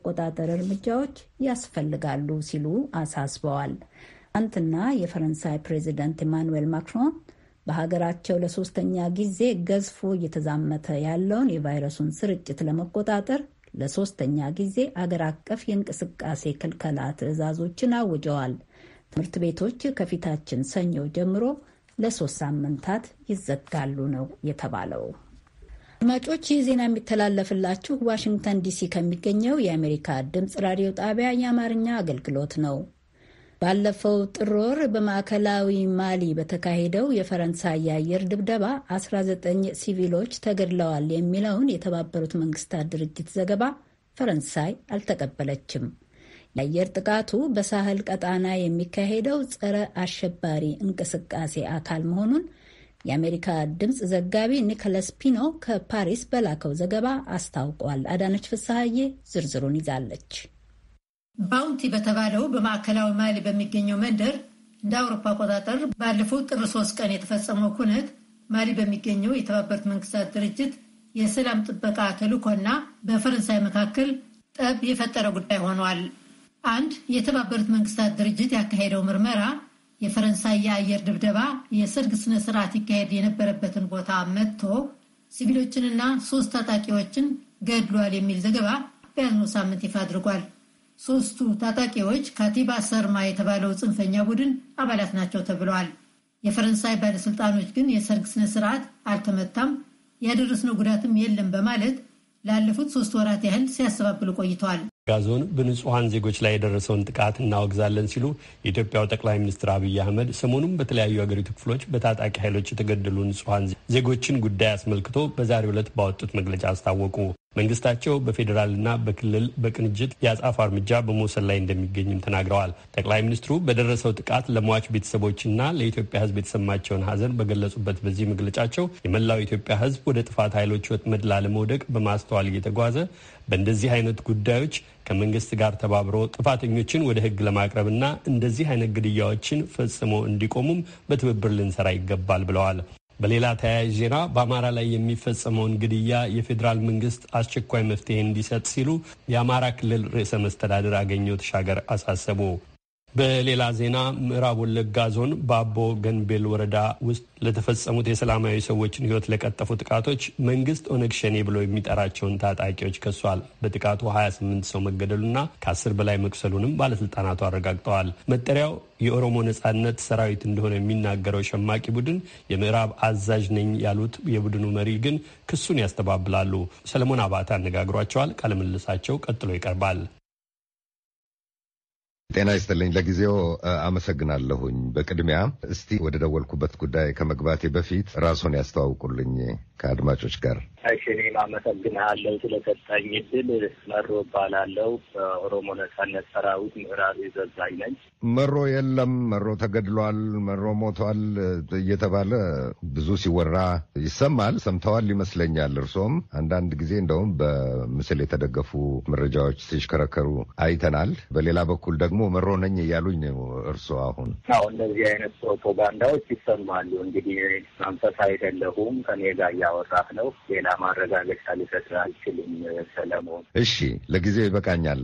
የመቆጣጠር እርምጃዎች ያስፈልጋሉ ሲሉ አሳስበዋል። ትናንትና የፈረንሳይ ፕሬዚደንት ኢማኑዌል ማክሮን በሀገራቸው ለሶስተኛ ጊዜ ገዝፎ እየተዛመተ ያለውን የቫይረሱን ስርጭት ለመቆጣጠር ለሶስተኛ ጊዜ አገር አቀፍ የእንቅስቃሴ ክልከላ ትዕዛዞችን አውጀዋል። ትምህርት ቤቶች ከፊታችን ሰኞ ጀምሮ ለሶስት ሳምንታት ይዘጋሉ ነው የተባለው። አድማጮች ይህ ዜና የሚተላለፍላችሁ ዋሽንግተን ዲሲ ከሚገኘው የአሜሪካ ድምፅ ራዲዮ ጣቢያ የአማርኛ አገልግሎት ነው። ባለፈው ጥር ወር በማዕከላዊ ማሊ በተካሄደው የፈረንሳይ የአየር ድብደባ 19 ሲቪሎች ተገድለዋል የሚለውን የተባበሩት መንግስታት ድርጅት ዘገባ ፈረንሳይ አልተቀበለችም። የአየር ጥቃቱ በሳህል ቀጣና የሚካሄደው ጸረ አሸባሪ እንቅስቃሴ አካል መሆኑን የአሜሪካ ድምፅ ዘጋቢ ኒኮለስ ፒኖ ከፓሪስ በላከው ዘገባ አስታውቋል። አዳነች ፍስሐዬ ዝርዝሩን ይዛለች። ባውንቲ በተባለው በማዕከላዊ ማሊ በሚገኘው መንደር እንደ አውሮፓ አቆጣጠር ባለፈው ጥር ሶስት ቀን የተፈጸመው ኩነት ማሊ በሚገኘው የተባበሩት መንግስታት ድርጅት የሰላም ጥበቃ ተልዕኮና በፈረንሳይ መካከል ጠብ የፈጠረ ጉዳይ ሆኗል። አንድ የተባበሩት መንግስታት ድርጅት ያካሄደው ምርመራ የፈረንሳይ የአየር ድብደባ የሰርግ ስነ ስርዓት ይካሄድ የነበረበትን ቦታ መጥቶ ሲቪሎችንና ሶስት ታጣቂዎችን ገድሏል የሚል ዘገባ በያዝነው ሳምንት ይፋ አድርጓል። ሶስቱ ታጣቂዎች ካቲባ ሰርማ የተባለው ጽንፈኛ ቡድን አባላት ናቸው ተብለዋል። የፈረንሳይ ባለስልጣኖች ግን የሰርግ ስነ ስርዓት አልተመታም፣ ያደረስነው ጉዳትም የለም በማለት ላለፉት ሶስት ወራት ያህል ሲያስተባብሉ ቆይተዋል። ጋዞን በንጹሐን ዜጎች ላይ የደረሰውን ጥቃት እናወግዛለን ሲሉ የኢትዮጵያው ጠቅላይ ሚኒስትር አብይ አህመድ ሰሞኑም በተለያዩ ሀገሪቱ ክፍሎች በታጣቂ ኃይሎች የተገደሉ ንጹሐን ዜጎችን ጉዳይ አስመልክቶ በዛሬው ዕለት ባወጡት መግለጫ አስታወቁ። መንግስታቸው በፌዴራልና በክልል በቅንጅት የአጻፋ እርምጃ በመውሰድ ላይ እንደሚገኝም ተናግረዋል። ጠቅላይ ሚኒስትሩ በደረሰው ጥቃት ለሟች ቤተሰቦችና ለኢትዮጵያ ሕዝብ የተሰማቸውን ሐዘን በገለጹበት በዚህ መግለጫቸው የመላው ኢትዮጵያ ሕዝብ ወደ ጥፋት ኃይሎች ወጥመድ ላለመውደቅ በማስተዋል እየተጓዘ በእንደዚህ አይነት ጉዳዮች ከመንግስት ጋር ተባብሮ ጥፋተኞችን ወደ ህግ ለማቅረብና እንደዚህ አይነት ግድያዎችን ፈጽሞ እንዲቆሙም በትብብር ልንሰራ ይገባል ብለዋል። በሌላ ተያያዥ ዜና በአማራ ላይ የሚፈጸመውን ግድያ የፌዴራል መንግስት አስቸኳይ መፍትሄ እንዲሰጥ ሲሉ የአማራ ክልል ርዕሰ መስተዳድር አገኘሁ ተሻገር አሳሰቡ። በሌላ ዜና ምዕራብ ወለጋ ዞን በአቦ ገንቤል ወረዳ ውስጥ ለተፈጸሙት የሰላማዊ ሰዎችን ሕይወት ለቀጠፉ ጥቃቶች መንግስት ኦነግ ሸኔ ብሎ የሚጠራቸውን ታጣቂዎች ከሷል። በጥቃቱ 28 ሰው መገደሉና ከ10 በላይ መቁሰሉንም ባለስልጣናቱ አረጋግጠዋል። መጠሪያው የኦሮሞ ነጻነት ሰራዊት እንደሆነ የሚናገረው ሸማቂ ቡድን የምዕራብ አዛዥ ነኝ ያሉት የቡድኑ መሪ ግን ክሱን ያስተባብላሉ። ሰለሞን አባተ አነጋግሯቸዋል። ቃለምልሳቸው ቀጥሎ ይቀርባል። ጤና ይስጥልኝ። ለጊዜው አመሰግናለሁኝ። በቅድሚያ እስቲ ወደ ደወልኩበት ጉዳይ ከመግባቴ በፊት ራስዎን ያስተዋውቁልኝ ከአድማጮች ጋር። እሺ፣ እኔም አመሰግናለሁ ስለሰጠኝ እድል። መሮ እባላለሁ። በኦሮሞ ነጻነት ሰራዊት ምዕራብ የዘዛኝ ነኝ። መሮ የለም መሮ ተገድሏል፣ መሮ ሞቷል እየተባለ ብዙ ሲወራ ይሰማል። ሰምተዋል ይመስለኛል። እርሶም አንዳንድ ጊዜ እንደውም በምስል የተደገፉ መረጃዎች ሲሽከረከሩ አይተናል። በሌላ በኩል ደግሞ መሮ ነኝ እያሉኝ ነው እርሶ አሁን። አዎ እነዚህ አይነት ፕሮፓጋንዳዎች ይሰማሉ። እንግዲህ መንፈስ አይደለሁም ከኔ ጋር እያወራህ ነው ሌላ ማረጋገጫ ሊሰጥ አልችልም ሰለሞን። እሺ ለጊዜው ይበቃኛል።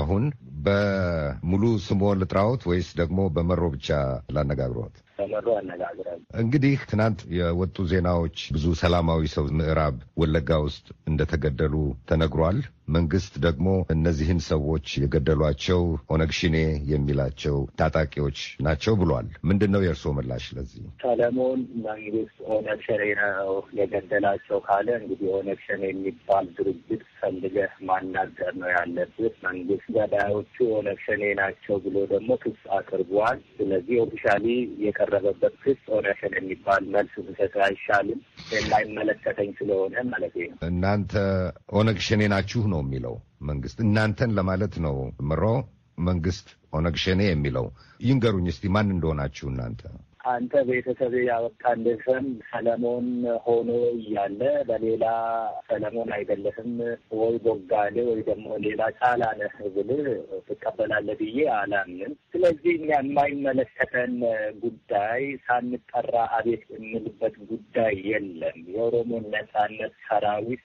አሁን በሙሉ ስሞ ልጥራዎት ወይስ ደግሞ በመሮ ብቻ ላነጋግሮት? ተመሮ ያነጋግራል። እንግዲህ ትናንት የወጡ ዜናዎች ብዙ ሰላማዊ ሰው ምዕራብ ወለጋ ውስጥ እንደተገደሉ ተነግሯል። መንግስት ደግሞ እነዚህን ሰዎች የገደሏቸው ኦነግ ሽኔ የሚላቸው ታጣቂዎች ናቸው ብሏል። ምንድን ነው የእርስዎ ምላሽ ለዚህ? ሰለሞን መንግስት ኦነግ ሸኔ ነው የገደላቸው ካለ እንግዲህ ኦነግ ሸኔ የሚባል ድርጅት ፈልገህ ማናገር ነው ያለብህ። መንግስት ገዳዮቹ ኦነግ ሸኔ ናቸው ብሎ ደግሞ ክስ አቅርቧል። ስለዚህ officially የቀረበበት ክስ ሸኔ የሚባል መልስ ብሰጥ አይሻልም? የማይመለከተኝ ስለሆነ ማለት ነው። እናንተ ኦነግ ሸኔ ናችሁ ነው የሚለው መንግስት እናንተን ለማለት ነው ምሮ መንግስት ኦነግ ሸኔ የሚለው ይንገሩኝ እስቲ ማን እንደሆናችሁ እናንተ አንተ ቤተሰብ ያወጣልህ ሰለሞን ሆኖ እያለ በሌላ ሰለሞን አይደለህም ወይ ቦጋሌ ወይ ደግሞ ሌላ ጫላ ነህ ብልህ ትቀበላለህ ብዬ አላምንም። ስለዚህ እኛ የማይመለከተን ጉዳይ ሳንጠራ አቤት የምልበት ጉዳይ የለም። የኦሮሞ ነጻነት ሰራዊት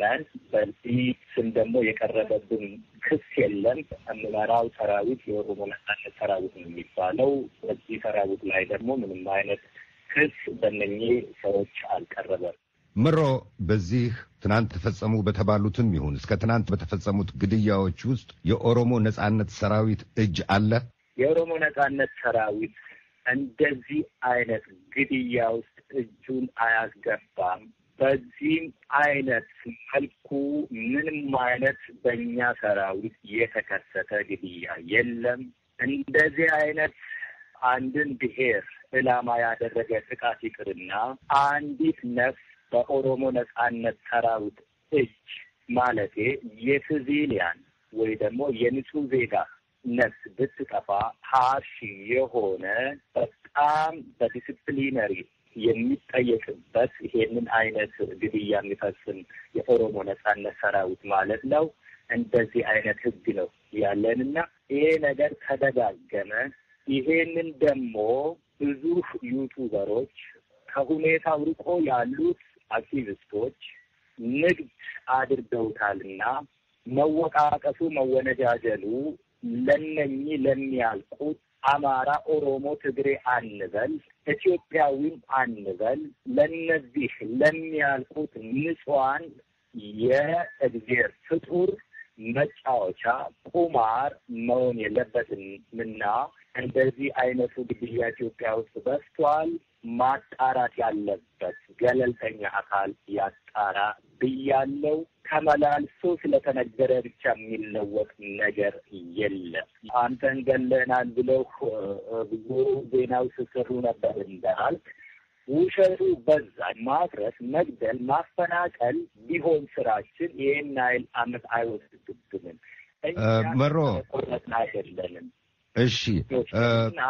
ነን። በዚህ ስም ደግሞ የቀረበብን ክስ የለም። የምመራው ሰራዊት የኦሮሞ ነጻነት ሰራዊት ነው የሚባለው። በዚህ ሰራዊት ላይ ደግሞ ምንም አይነት ክስ በእነኚህ ሰዎች አልቀረበም። ምሮ በዚህ ትናንት ተፈጸሙ በተባሉትም ይሁን እስከ ትናንት በተፈጸሙት ግድያዎች ውስጥ የኦሮሞ ነጻነት ሰራዊት እጅ አለ? የኦሮሞ ነጻነት ሰራዊት እንደዚህ አይነት ግድያ ውስጥ እጁን አያስገባም። በዚህም አይነት መልኩ ምንም አይነት በእኛ ሰራዊት የተከሰተ ግድያ የለም። እንደዚህ አይነት አንድን ብሔር ዕላማ ያደረገ ጥቃት ይቅርና አንዲት ነፍስ በኦሮሞ ነጻነት ሰራዊት እጅ ማለቴ የሲቪሊያን ወይ ደግሞ የንጹህ ዜጋ ነፍስ ብትጠፋ ሀርሽ የሆነ በጣም በ disciplinary የሚጠየቅበት ይሄንን አይነት ግድያ የሚፈጽም የኦሮሞ ነጻነት ሰራዊት ማለት ነው። እንደዚህ አይነት ህግ ነው ያለንና ይሄ ነገር ተደጋገመ። ይሄንን ደግሞ ብዙ YouTuber ኦች ከሁኔታው ርቆ ያሉት አክቲቪስቶች ንግድ አድርገውታልና መወቃቀሱ፣ መወነጃጀሉ ለነኚህ ለሚያልቁት አማራ፣ ኦሮሞ፣ ትግሬ አንበል፣ ኢትዮጵያዊም አንበል ለነዚህ ለሚያልቁት ንጹሐን የእግዜር ፍጡር መጫወቻ ቁማር መሆን የለበትምና እንደዚህ አይነቱ ግድያ ኢትዮጵያ ውስጥ በዝቷል። ማጣራት ያለበት ገለልተኛ አካል ያጣራ ብያለው። ተመላልሶ ስለተነገረ ብቻ የሚለወጥ ነገር የለም። አንተን ገለናል ብለው ብዙ ዜናው ስስሩ ነበር እንዳልክ ውሸቱ በዛ። ማድረስ፣ መግደል፣ ማፈናቀል ቢሆን ስራችን ይህን ናይል አመት አይወስድብንም። መሮ አይደለንም። እሺ እና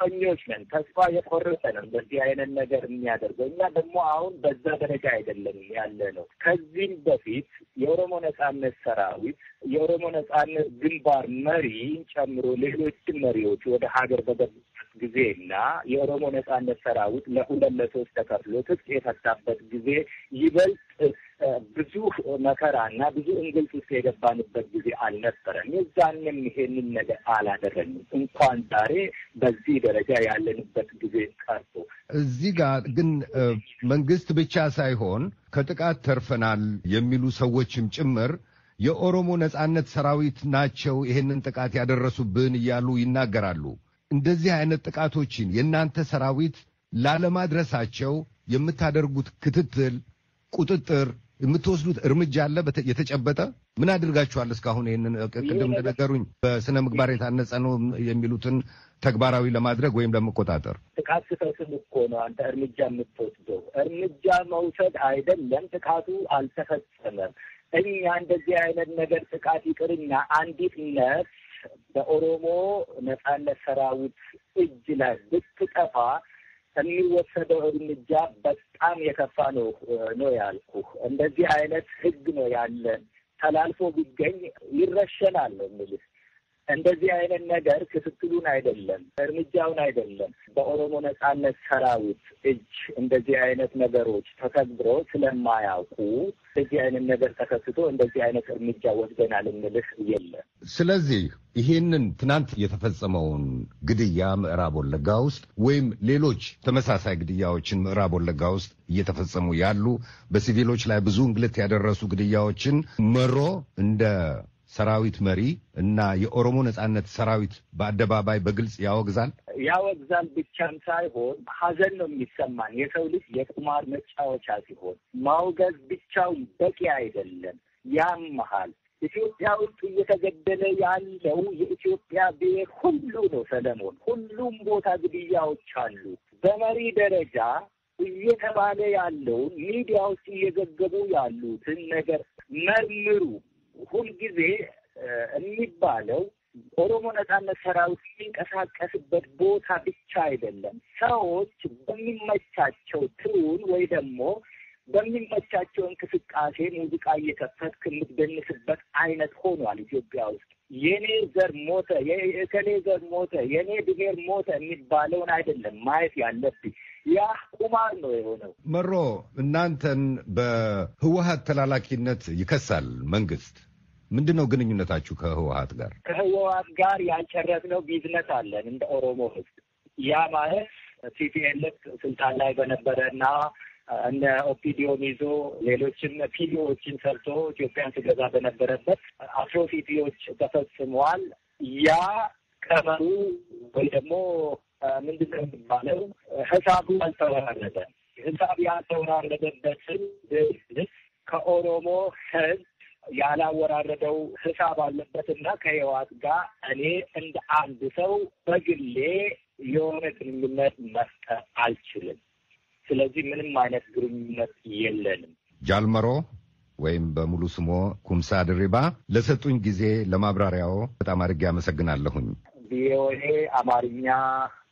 ተስፈኞች ነን። ተስፋ የቆረጠ ነው በዚህ አይነት ነገር የሚያደርገው። እኛ ደግሞ አሁን በዛ ደረጃ አይደለንም ያለ ነው። ከዚህም በፊት የኦሮሞ ነጻነት ሰራዊት የኦሮሞ ነጻነት ግንባር መሪ ጨምሮ ሌሎችም መሪዎች ወደ ሀገር በገቡበት ጊዜና የኦሮሞ ነጻነት ሰራዊት ለሁለት ለሶስት ተከፍሎ ትጥቅ የፈታበት ጊዜ ይበልጥ ብዙ መከራና ብዙ እንግልት ውስጥ የገባንበት ጊዜ አልነበረም። የዛንም ይሄንን ነገር አላደረግንም። እንኳን ዛሬ በዚህ ደረጃ ያለንበት ጊዜ ቀርቶ እዚህ ጋር ግን መንግስት ብቻ ሳይሆን ከጥቃት ተርፈናል የሚሉ ሰዎችም ጭምር የኦሮሞ ነጻነት ሰራዊት ናቸው ይሄንን ጥቃት ያደረሱብን እያሉ ይናገራሉ። እንደዚህ አይነት ጥቃቶችን የእናንተ ሰራዊት ላለማድረሳቸው የምታደርጉት ክትትል፣ ቁጥጥር የምትወስዱት እርምጃ አለ? የተጨበጠ ምን አድርጋችኋል እስካሁን? ይህንን ቅድም እንደነገሩኝ በስነ ምግባር የታነጸ ነው የሚሉትን ተግባራዊ ለማድረግ ወይም ለመቆጣጠር ጥቃት ስትፈጽም እኮ ነው አንተ እርምጃ የምትወስደው። እርምጃ መውሰድ አይደለም፣ ጥቃቱ አልተፈጸመም። እኛ እንደዚህ አይነት ነገር ጥቃት ይቅርና አንዲት ነፍስ በኦሮሞ ነጻነት ሰራዊት እጅ ላይ ብትጠፋ የሚወሰደው እርምጃ በጣም የከፋ ነው ነው ያልኩ። እንደዚህ አይነት ህግ ነው ያለን። ተላልፎ ቢገኝ ይረሸናል ነው የምልህ። እንደዚህ አይነት ነገር ክትትሉን አይደለም እርምጃውን አይደለም በኦሮሞ ነጻነት ሰራዊት እጅ እንደዚህ አይነት ነገሮች ተከብሮ ስለማያውቁ እንደዚህ አይነት ነገር ተከስቶ እንደዚህ አይነት እርምጃ ወስደናል የምልህ የለም። ስለዚህ ይሄንን ትናንት የተፈጸመውን ግድያ ምዕራብ ወለጋ ውስጥ ወይም ሌሎች ተመሳሳይ ግድያዎችን ምዕራብ ወለጋ ውስጥ እየተፈጸሙ ያሉ በሲቪሎች ላይ ብዙ እንግልት ያደረሱ ግድያዎችን መሮ እንደ ሰራዊት መሪ እና የኦሮሞ ነጻነት ሰራዊት በአደባባይ በግልጽ ያወግዛል። ያወግዛል ብቻም ሳይሆን ሀዘን ነው የሚሰማን። የሰው ልጅ የቁማር መጫወቻ ሲሆን ማውገዝ ብቻው በቂ አይደለም፣ ያመሃል። ኢትዮጵያ ውስጥ እየተገደለ ያለው የኢትዮጵያ ብሔር ሁሉ ነው ሰለሞን። ሁሉም ቦታ ግድያዎች አሉ። በመሪ ደረጃ እየተባለ ያለውን ሚዲያ ውስጥ እየዘገቡ ያሉትን ነገር መርምሩ። ሁልጊዜ የሚባለው ኦሮሞ ነጻነት ሰራዊት የሚንቀሳቀስበት ቦታ ብቻ አይደለም። ሰዎች በሚመቻቸው ትሩን ወይ ደግሞ በሚመቻቸው እንቅስቃሴ ሙዚቃ እየከፈትክ የምትደንስበት አይነት ሆኗል ኢትዮጵያ ውስጥ። የኔ ዘር ሞተ፣ የእከሌ ዘር ሞተ፣ የኔ ብሔር ሞተ የሚባለውን አይደለም ማየት ያለብኝ። ያ ቁማር ነው የሆነው። መሮ እናንተን በህወሀት ተላላኪነት ይከሳል መንግስት። ምንድን ነው ግንኙነታችሁ ከህወሀት ጋር? ከህወሀት ጋር ያልጨረስነው ቢዝነስ አለን እንደ ኦሮሞ ህዝብ። ያ ማለት TPLF ስልጣን ላይ በነበረ እና እነ OPDO ን ይዞ ሌሎችም PDO ዎችን ሰርቶ ኢትዮጵያን ስገዛ በነበረበት atrocity ዎች ተፈጽመዋል። ያ ቀመሩ ወይ ደግሞ ምንድን ነው የሚባለው ህሳቡ አልተወራረደ ህሳብ ያልተወራረደበትን ከኦሮሞ ህዝብ ያላወራረደው ህሳብ አለበት እና ከህዋት ጋር እኔ እንደ አንድ ሰው በግሌ የሆነ ግንኙነት መፍጠር አልችልም። ስለዚህ ምንም አይነት ግንኙነት የለንም። ጃልመሮ ወይም በሙሉ ስሞ ኩምሳ ድሪባ ለሰጡኝ ጊዜ ለማብራሪያው በጣም አድርጌ አመሰግናለሁኝ። ቪኦኤ አማርኛ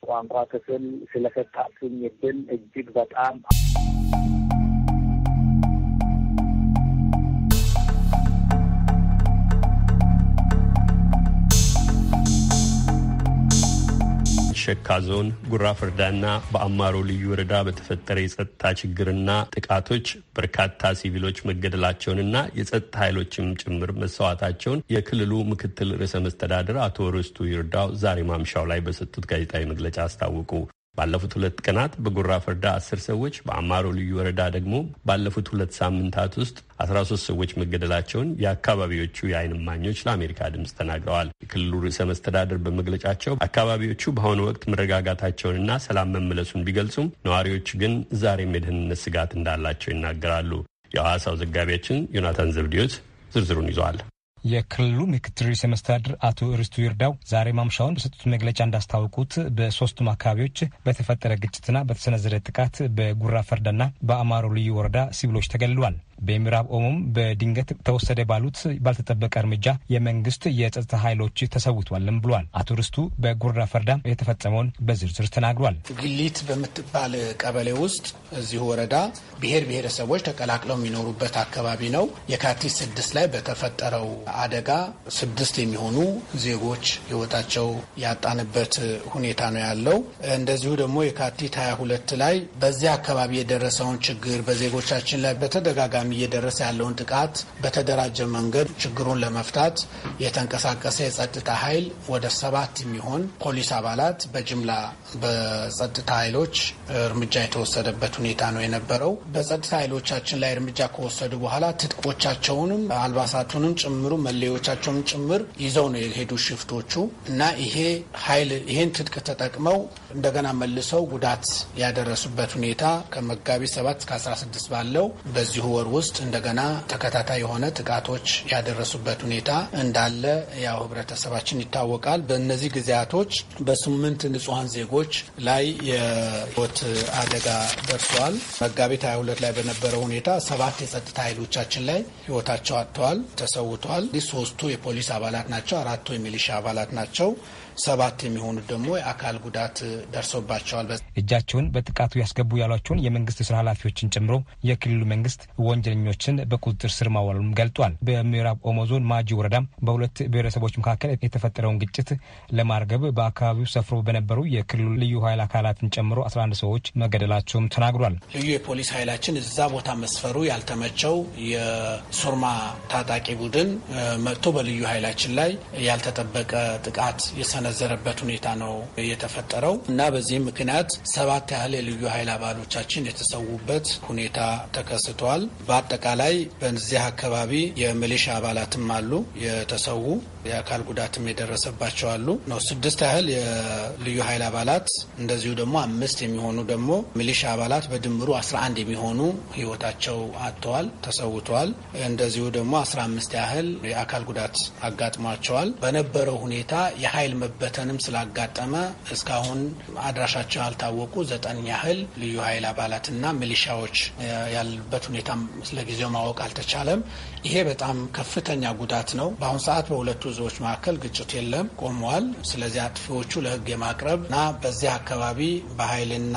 ቋንቋ ክፍል ስለሰጣችሁኝ እድል እጅግ በጣም ሸካ ዞን ጉራ ፍርዳና በአማሮ ልዩ ወረዳ በተፈጠረ የጸጥታ ችግርና ጥቃቶች በርካታ ሲቪሎች መገደላቸውንና የጸጥታ ኃይሎችም ጭምር መሰዋታቸውን የክልሉ ምክትል ርዕሰ መስተዳድር አቶ ርስቱ ይርዳው ዛሬ ማምሻው ላይ በሰጡት ጋዜጣዊ መግለጫ አስታወቁ። ባለፉት ሁለት ቀናት በጉራ ፈርዳ አስር ሰዎች በአማሮ ልዩ ወረዳ ደግሞ ባለፉት ሁለት ሳምንታት ውስጥ አስራ ሶስት ሰዎች መገደላቸውን የአካባቢዎቹ የዓይን እማኞች ለአሜሪካ ድምፅ ተናግረዋል። የክልሉ ርዕሰ መስተዳድር በመግለጫቸው አካባቢዎቹ በአሁኑ ወቅት መረጋጋታቸውንና ሰላም መመለሱን ቢገልጹም ነዋሪዎች ግን ዛሬም የደህንነት ስጋት እንዳላቸው ይናገራሉ። የሐዋሳው ዘጋቢያችን ዮናታን ዘብዲዮት ዝርዝሩን ይዘዋል። የክልሉ ምክትል ርዕሰ መስተዳድር አቶ ርስቱ ይርዳው ዛሬ ማምሻውን በሰጡት መግለጫ እንዳስታወቁት በሶስቱም አካባቢዎች በተፈጠረ ግጭትና በተሰነዘረ ጥቃት በጉራ ፈርዳና በአማሮ ልዩ ወረዳ ሲቪሎች ተገድለዋል። በምዕራብ ኦሞም በድንገት ተወሰደ ባሉት ባልተጠበቀ እርምጃ የመንግስት የጸጥታ ኃይሎች ተሰውቷልም ብሏል። አቶ ርስቱ በጉራ ፈርዳ የተፈጸመውን በዝርዝር ተናግሯል። ግሊት በምትባል ቀበሌ ውስጥ እዚሁ ወረዳ ብሔር ብሔረሰቦች ተቀላቅለው የሚኖሩበት አካባቢ ነው። የካቲት ስድስት ላይ በተፈጠረው አደጋ ስድስት የሚሆኑ ዜጎች ህይወታቸው ያጣንበት ሁኔታ ነው ያለው። እንደዚሁ ደግሞ የካቲት ሀያ ሁለት ላይ በዚያ አካባቢ የደረሰውን ችግር በዜጎቻችን ላይ በተደጋጋሚ እየደረሰ ያለውን ጥቃት በተደራጀ መንገድ ችግሩን ለመፍታት የተንቀሳቀሰ የጸጥታ ኃይል ወደ ሰባት የሚሆን ፖሊስ አባላት በጅምላ በጸጥታ ኃይሎች እርምጃ የተወሰደበት ሁኔታ ነው የነበረው። በጸጥታ ኃይሎቻችን ላይ እርምጃ ከወሰዱ በኋላ ትጥቆቻቸውንም አልባሳቱንም ጭምሩ መለዮቻቸውንም ጭምር ይዘው ነው የሄዱ ሽፍቶቹ እና ይሄ ኃይል ይሄን ትጥቅ ተጠቅመው እንደገና መልሰው ጉዳት ያደረሱበት ሁኔታ ከመጋቢት 7 እስከ 16 ባለው በዚሁ ወር ውስጥ እንደገና ተከታታይ የሆነ ጥቃቶች ያደረሱበት ሁኔታ እንዳለ ያው ህብረተሰባችን ይታወቃል። በእነዚህ ጊዜያቶች በስምንት ንጹሐን ዜጎች ላይ የህይወት አደጋ ደርሰዋል። መጋቢት 22 ላይ በነበረው ሁኔታ ሰባት የጸጥታ ኃይሎቻችን ላይ ህይወታቸው አጥተዋል፣ ተሰውተዋል። ሶስቱ የፖሊስ አባላት ናቸው። አራቱ የሚሊሻ አባላት ናቸው። ሰባት የሚሆኑት ደግሞ የአካል ጉዳት ደርሶባቸዋል። እጃቸውን በጥቃቱ ያስገቡ ያሏቸውን የመንግስት ስራ ኃላፊዎችን ጨምሮ የክልሉ መንግስት ወንጀለኞችን በቁጥጥር ስር ማዋሉም ገልጧል። በምዕራብ ኦሞ ዞን ማጂ ወረዳም በሁለት ብሔረሰቦች መካከል የተፈጠረውን ግጭት ለማርገብ በአካባቢው ሰፍሮ በነበሩ የክልሉ ልዩ ኃይል አካላትን ጨምሮ 11 ሰዎች መገደላቸውም ተናግሯል። ልዩ የፖሊስ ኃይላችን እዛ ቦታ መስፈሩ ያልተመቸው የሱርማ ታጣቂ ቡድን መጥቶ በልዩ ኃይላችን ላይ ያልተጠበቀ ጥቃት የሰነ የተሰነዘረበት ሁኔታ ነው የተፈጠረው እና በዚህም ምክንያት ሰባት ያህል የልዩ ኃይል አባሎቻችን የተሰዉበት ሁኔታ ተከስቷል። በአጠቃላይ በዚህ አካባቢ የሚሊሻ አባላትም አሉ የተሰዉ የአካል ጉዳትም የደረሰባቸው አሉ ነው ስድስት ያህል የልዩ ኃይል አባላት እንደዚሁ ደግሞ አምስት የሚሆኑ ደግሞ ሚሊሻ አባላት በድምሩ አስራ አንድ የሚሆኑ ህይወታቸው አጥተዋል፣ ተሰውተዋል። እንደዚሁ ደግሞ አስራ አምስት ያህል የአካል ጉዳት አጋጥሟቸዋል። በነበረው ሁኔታ የኃይል መበተንም ስላጋጠመ እስካሁን አድራሻቸው ያልታወቁ ዘጠኝ ያህል ልዩ ኃይል አባላትና ሚሊሻዎች ያሉበት ሁኔታ ለጊዜው ማወቅ አልተቻለም። ይሄ በጣም ከፍተኛ ጉዳት ነው። በአሁኑ ሰዓት በሁለቱ ህዝቦች መካከል ግጭት የለም፣ ቆመዋል። ስለዚህ አጥፊዎቹ ለህግ የማቅረብ እና በዚህ አካባቢ በኃይልና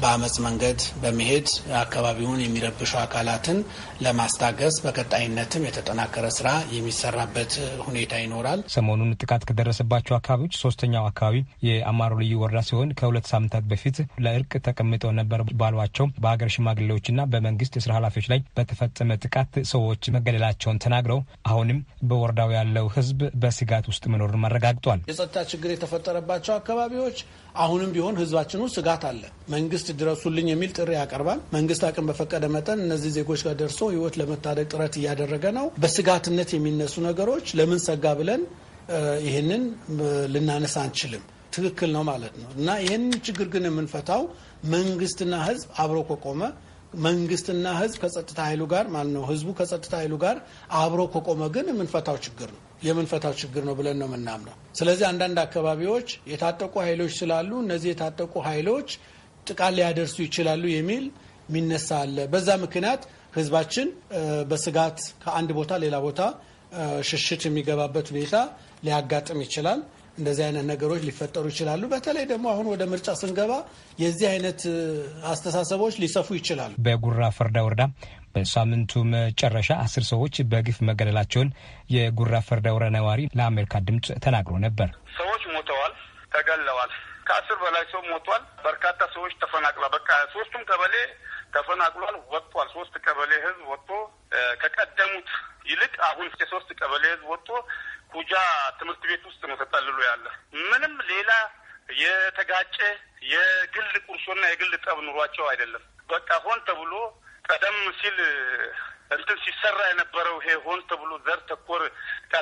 በአመፅ መንገድ በመሄድ አካባቢውን የሚረብሹ አካላትን ለማስታገስ በቀጣይነትም የተጠናከረ ስራ የሚሰራበት ሁኔታ ይኖራል። ሰሞኑን ጥቃት ከደረሰባቸው አካባቢዎች ሶስተኛው አካባቢ የአማሮ ልዩ ወረዳ ሲሆን ከሁለት ሳምንታት በፊት ለእርቅ ተቀምጠው ነበር ባሏቸው በሀገር ሽማግሌዎችና በመንግስት የስራ ኃላፊዎች ላይ በተፈጸመ ጥቃት ሰዎች መገደላቸውን ተናግረው አሁንም በወረዳው ያለው ህዝብ በስጋት ውስጥ መኖሩን አረጋግጧል። የጸጥታ ችግር የተፈጠረባቸው አካባቢዎች አሁንም ቢሆን ህዝባችን ውስጥ ስጋት አለ። መንግስት ድረሱልኝ የሚል ጥሪ ያቀርባል። መንግስት አቅም በፈቀደ መጠን እነዚህ ዜጎች ጋር ደርሶ ህይወት ለመታደግ ጥረት እያደረገ ነው። በስጋትነት የሚነሱ ነገሮች ለምን ሰጋ ብለን ይህንን ልናነሳ አንችልም። ትክክል ነው ማለት ነው እና ይህንን ችግር ግን የምንፈታው መንግስትና ህዝብ አብሮ ከቆመ መንግስትና ህዝብ ከጸጥታ ኃይሉ ጋር ማለት ነው ህዝቡ ከጸጥታ ኃይሉ ጋር አብሮ ከቆመ ግን የምንፈታው ችግር ነው የምንፈታው ችግር ነው ብለን ነው የምናምነው። ስለዚህ አንዳንድ አካባቢዎች የታጠቁ ኃይሎች ስላሉ እነዚህ የታጠቁ ኃይሎች ጥቃት ሊያደርሱ ይችላሉ የሚል የሚነሳ አለ። በዛ ምክንያት ህዝባችን በስጋት ከአንድ ቦታ ሌላ ቦታ ሽሽት የሚገባበት ሁኔታ ሊያጋጥም ይችላል። እንደዚህ አይነት ነገሮች ሊፈጠሩ ይችላሉ። በተለይ ደግሞ አሁን ወደ ምርጫ ስንገባ የዚህ አይነት አስተሳሰቦች ሊሰፉ ይችላሉ። በጉራ ፈርዳ ወረዳ በሳምንቱ መጨረሻ አስር ሰዎች በግፍ መገደላቸውን የጉራ ፈርዳ ወረዳ ነዋሪ ለአሜሪካ ድምፅ ተናግሮ ነበር። ሰዎች ሞተዋል፣ ተገለዋል። ከአስር በላይ ሰው ሞቷል። በርካታ ሰዎች ተፈናቅሏል። በቃ ሶስቱም ቀበሌ ተፈናቅሏል፣ ወጥቷል። ሶስት ቀበሌ ህዝብ ወጥቶ ከቀደሙት ይልቅ አሁን የሶስት ቀበሌ ህዝብ ወጥቶ ኩጃ ትምህርት ቤት ውስጥ ነው ተጠልሎ ያለ። ምንም ሌላ የተጋጨ የግል ቁርሾና የግል ጠብ ኑሯቸው አይደለም። በቃ ሆን ተብሎ ቀደም ሲል እንትን ሲሰራ የነበረው ይሄ ሆን ተብሎ ዘር ተኮር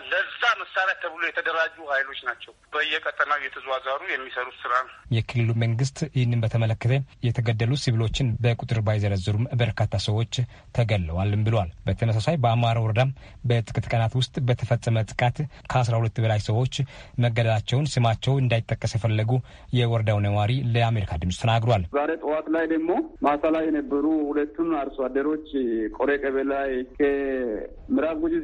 ለዛ መሳሪያ ተብሎ የተደራጁ ኃይሎች ናቸው በየቀጠናው እየተዘዋዛሩ የሚሰሩት ስራ ነው። የክልሉ መንግስት ይህንን በተመለከተ የተገደሉ ሲቪሎችን በቁጥር ባይዘረዝሩም በርካታ ሰዎች ተገለዋልም ብሏል። በተመሳሳይ በአማራ ወረዳም በጥቂት ቀናት ውስጥ በተፈጸመ ጥቃት ከአስራ ሁለት በላይ ሰዎች መገደላቸውን ስማቸው እንዳይጠቀስ የፈለጉ የወረዳው ነዋሪ ለአሜሪካ ድምፅ ተናግሯል። ዛሬ ጠዋት ላይ ደግሞ ማሳ ላይ የነበሩ ሁለቱን አርሶ አደሮች ቆሬ ቀበሌ ላይ ከምዕራብ ጉጂ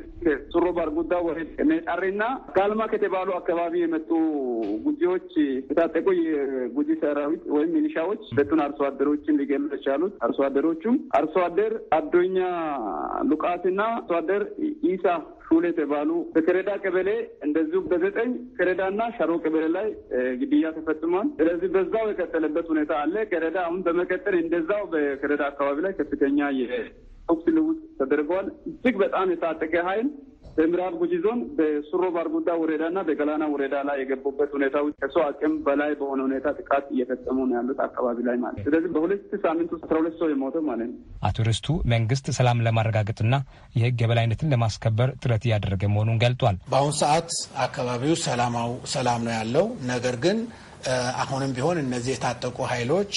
ሱሮ ባርጉዳ ወይ ሜጣሪና ጋልማ ከተባሉ አካባቢ የመጡ ጉጂዎች የታጠቁ የጉጂ ሰራዊት ወይም ሚሊሻዎች ሁለቱን አርሶ አደሮችን ሊገሉ የቻሉት አርሶ አደሮቹም አርሶ አደር አዶኛ ሉቃስና አርሶ አደር ኢሳ ሹል የተባሉ በከረዳ ቀበሌ እንደዚሁ በዘጠኝ ከረዳና ሸሮ ቀበሌ ላይ ግድያ ተፈጽሟል። ስለዚህ በዛው የቀጠለበት ሁኔታ አለ። ከረዳ አሁን በመቀጠል እንደዛው በከረዳ አካባቢ ላይ ከፍተኛ ተኩስ ልውውጥ ተደርገዋል። እጅግ በጣም የታጠቀ ኃይል በምዕራብ ጉጂ ዞን በሱሮ ባርጉዳ ወረዳና በገላና ወረዳ ላይ የገቡበት ሁኔታዎች ከሰው አቅም በላይ በሆነ ሁኔታ ጥቃት እየፈጸሙ ነው ያሉት አካባቢ ላይ ማለት ስለዚህ በሁለት ሳምንት ውስጥ አስራ ሁለት ሰው የሞተው ማለት ነው። አቶ ርስቱ መንግስት ሰላም ለማረጋገጥና የህግ የበላይነትን ለማስከበር ጥረት እያደረገ መሆኑን ገልጧል። በአሁኑ ሰዓት አካባቢው ሰላማው ሰላም ነው ያለው። ነገር ግን አሁንም ቢሆን እነዚህ የታጠቁ ኃይሎች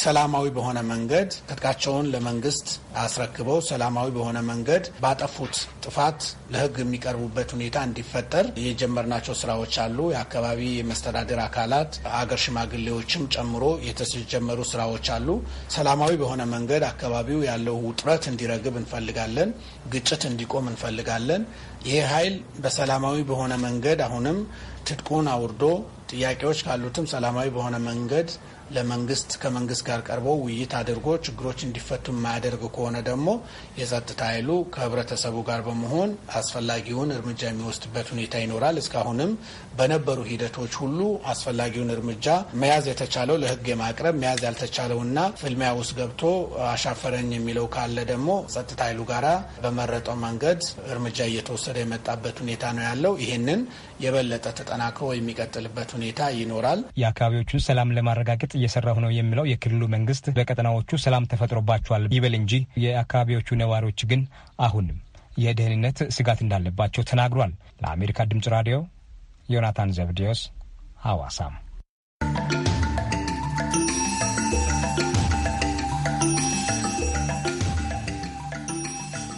ሰላማዊ በሆነ መንገድ ትጥቃቸውን ለመንግስት አስረክበው ሰላማዊ በሆነ መንገድ ባጠፉት ጥፋት ለህግ የሚቀርቡበት ሁኔታ እንዲፈጠር የጀመርናቸው ስራዎች አሉ። የአካባቢ የመስተዳደር አካላት አገር ሽማግሌዎችም ጨምሮ የተጀመሩ ስራዎች አሉ። ሰላማዊ በሆነ መንገድ አካባቢው ያለው ውጥረት እንዲረግብ እንፈልጋለን። ግጭት እንዲቆም እንፈልጋለን። ይህ ኃይል በሰላማዊ በሆነ መንገድ አሁንም ትጥቁን አውርዶ ጥያቄዎች ካሉትም ሰላማዊ በሆነ መንገድ ለመንግስት ከመንግስት ጋር ቀርቦ ውይይት አድርጎ ችግሮች እንዲፈቱ የማያደርግ ከሆነ ደግሞ የጸጥታ ኃይሉ ከህብረተሰቡ ጋር በመሆን አስፈላጊውን እርምጃ የሚወስድበት ሁኔታ ይኖራል። እስካሁንም በነበሩ ሂደቶች ሁሉ አስፈላጊውን እርምጃ መያዝ የተቻለው ለህግ የማቅረብ መያዝ ያልተቻለውና ፍልሚያ ውስጥ ገብቶ አሻፈረኝ የሚለው ካለ ደግሞ ጸጥታ ኃይሉ ጋራ በመረጠው መንገድ እርምጃ እየተወሰደ የመጣበት ሁኔታ ነው ያለው። ይህንን የበለጠ ተጠናክሮ የሚቀጥልበት ሁኔታ ይኖራል። የአካባቢዎቹን ሰላም ለማረጋገጥ እየሰራሁ ነው የሚለው የክልሉ መንግስት በቀጠናዎቹ ሰላም ተፈጥሮባቸዋል ይበል እንጂ የአካባቢዎቹ ነዋሪዎች ግን አሁንም የደህንነት ስጋት እንዳለባቸው ተናግሯል። ለአሜሪካ ድምጽ ራዲዮ ዮናታን ዘብዲዮስ ሐዋሳም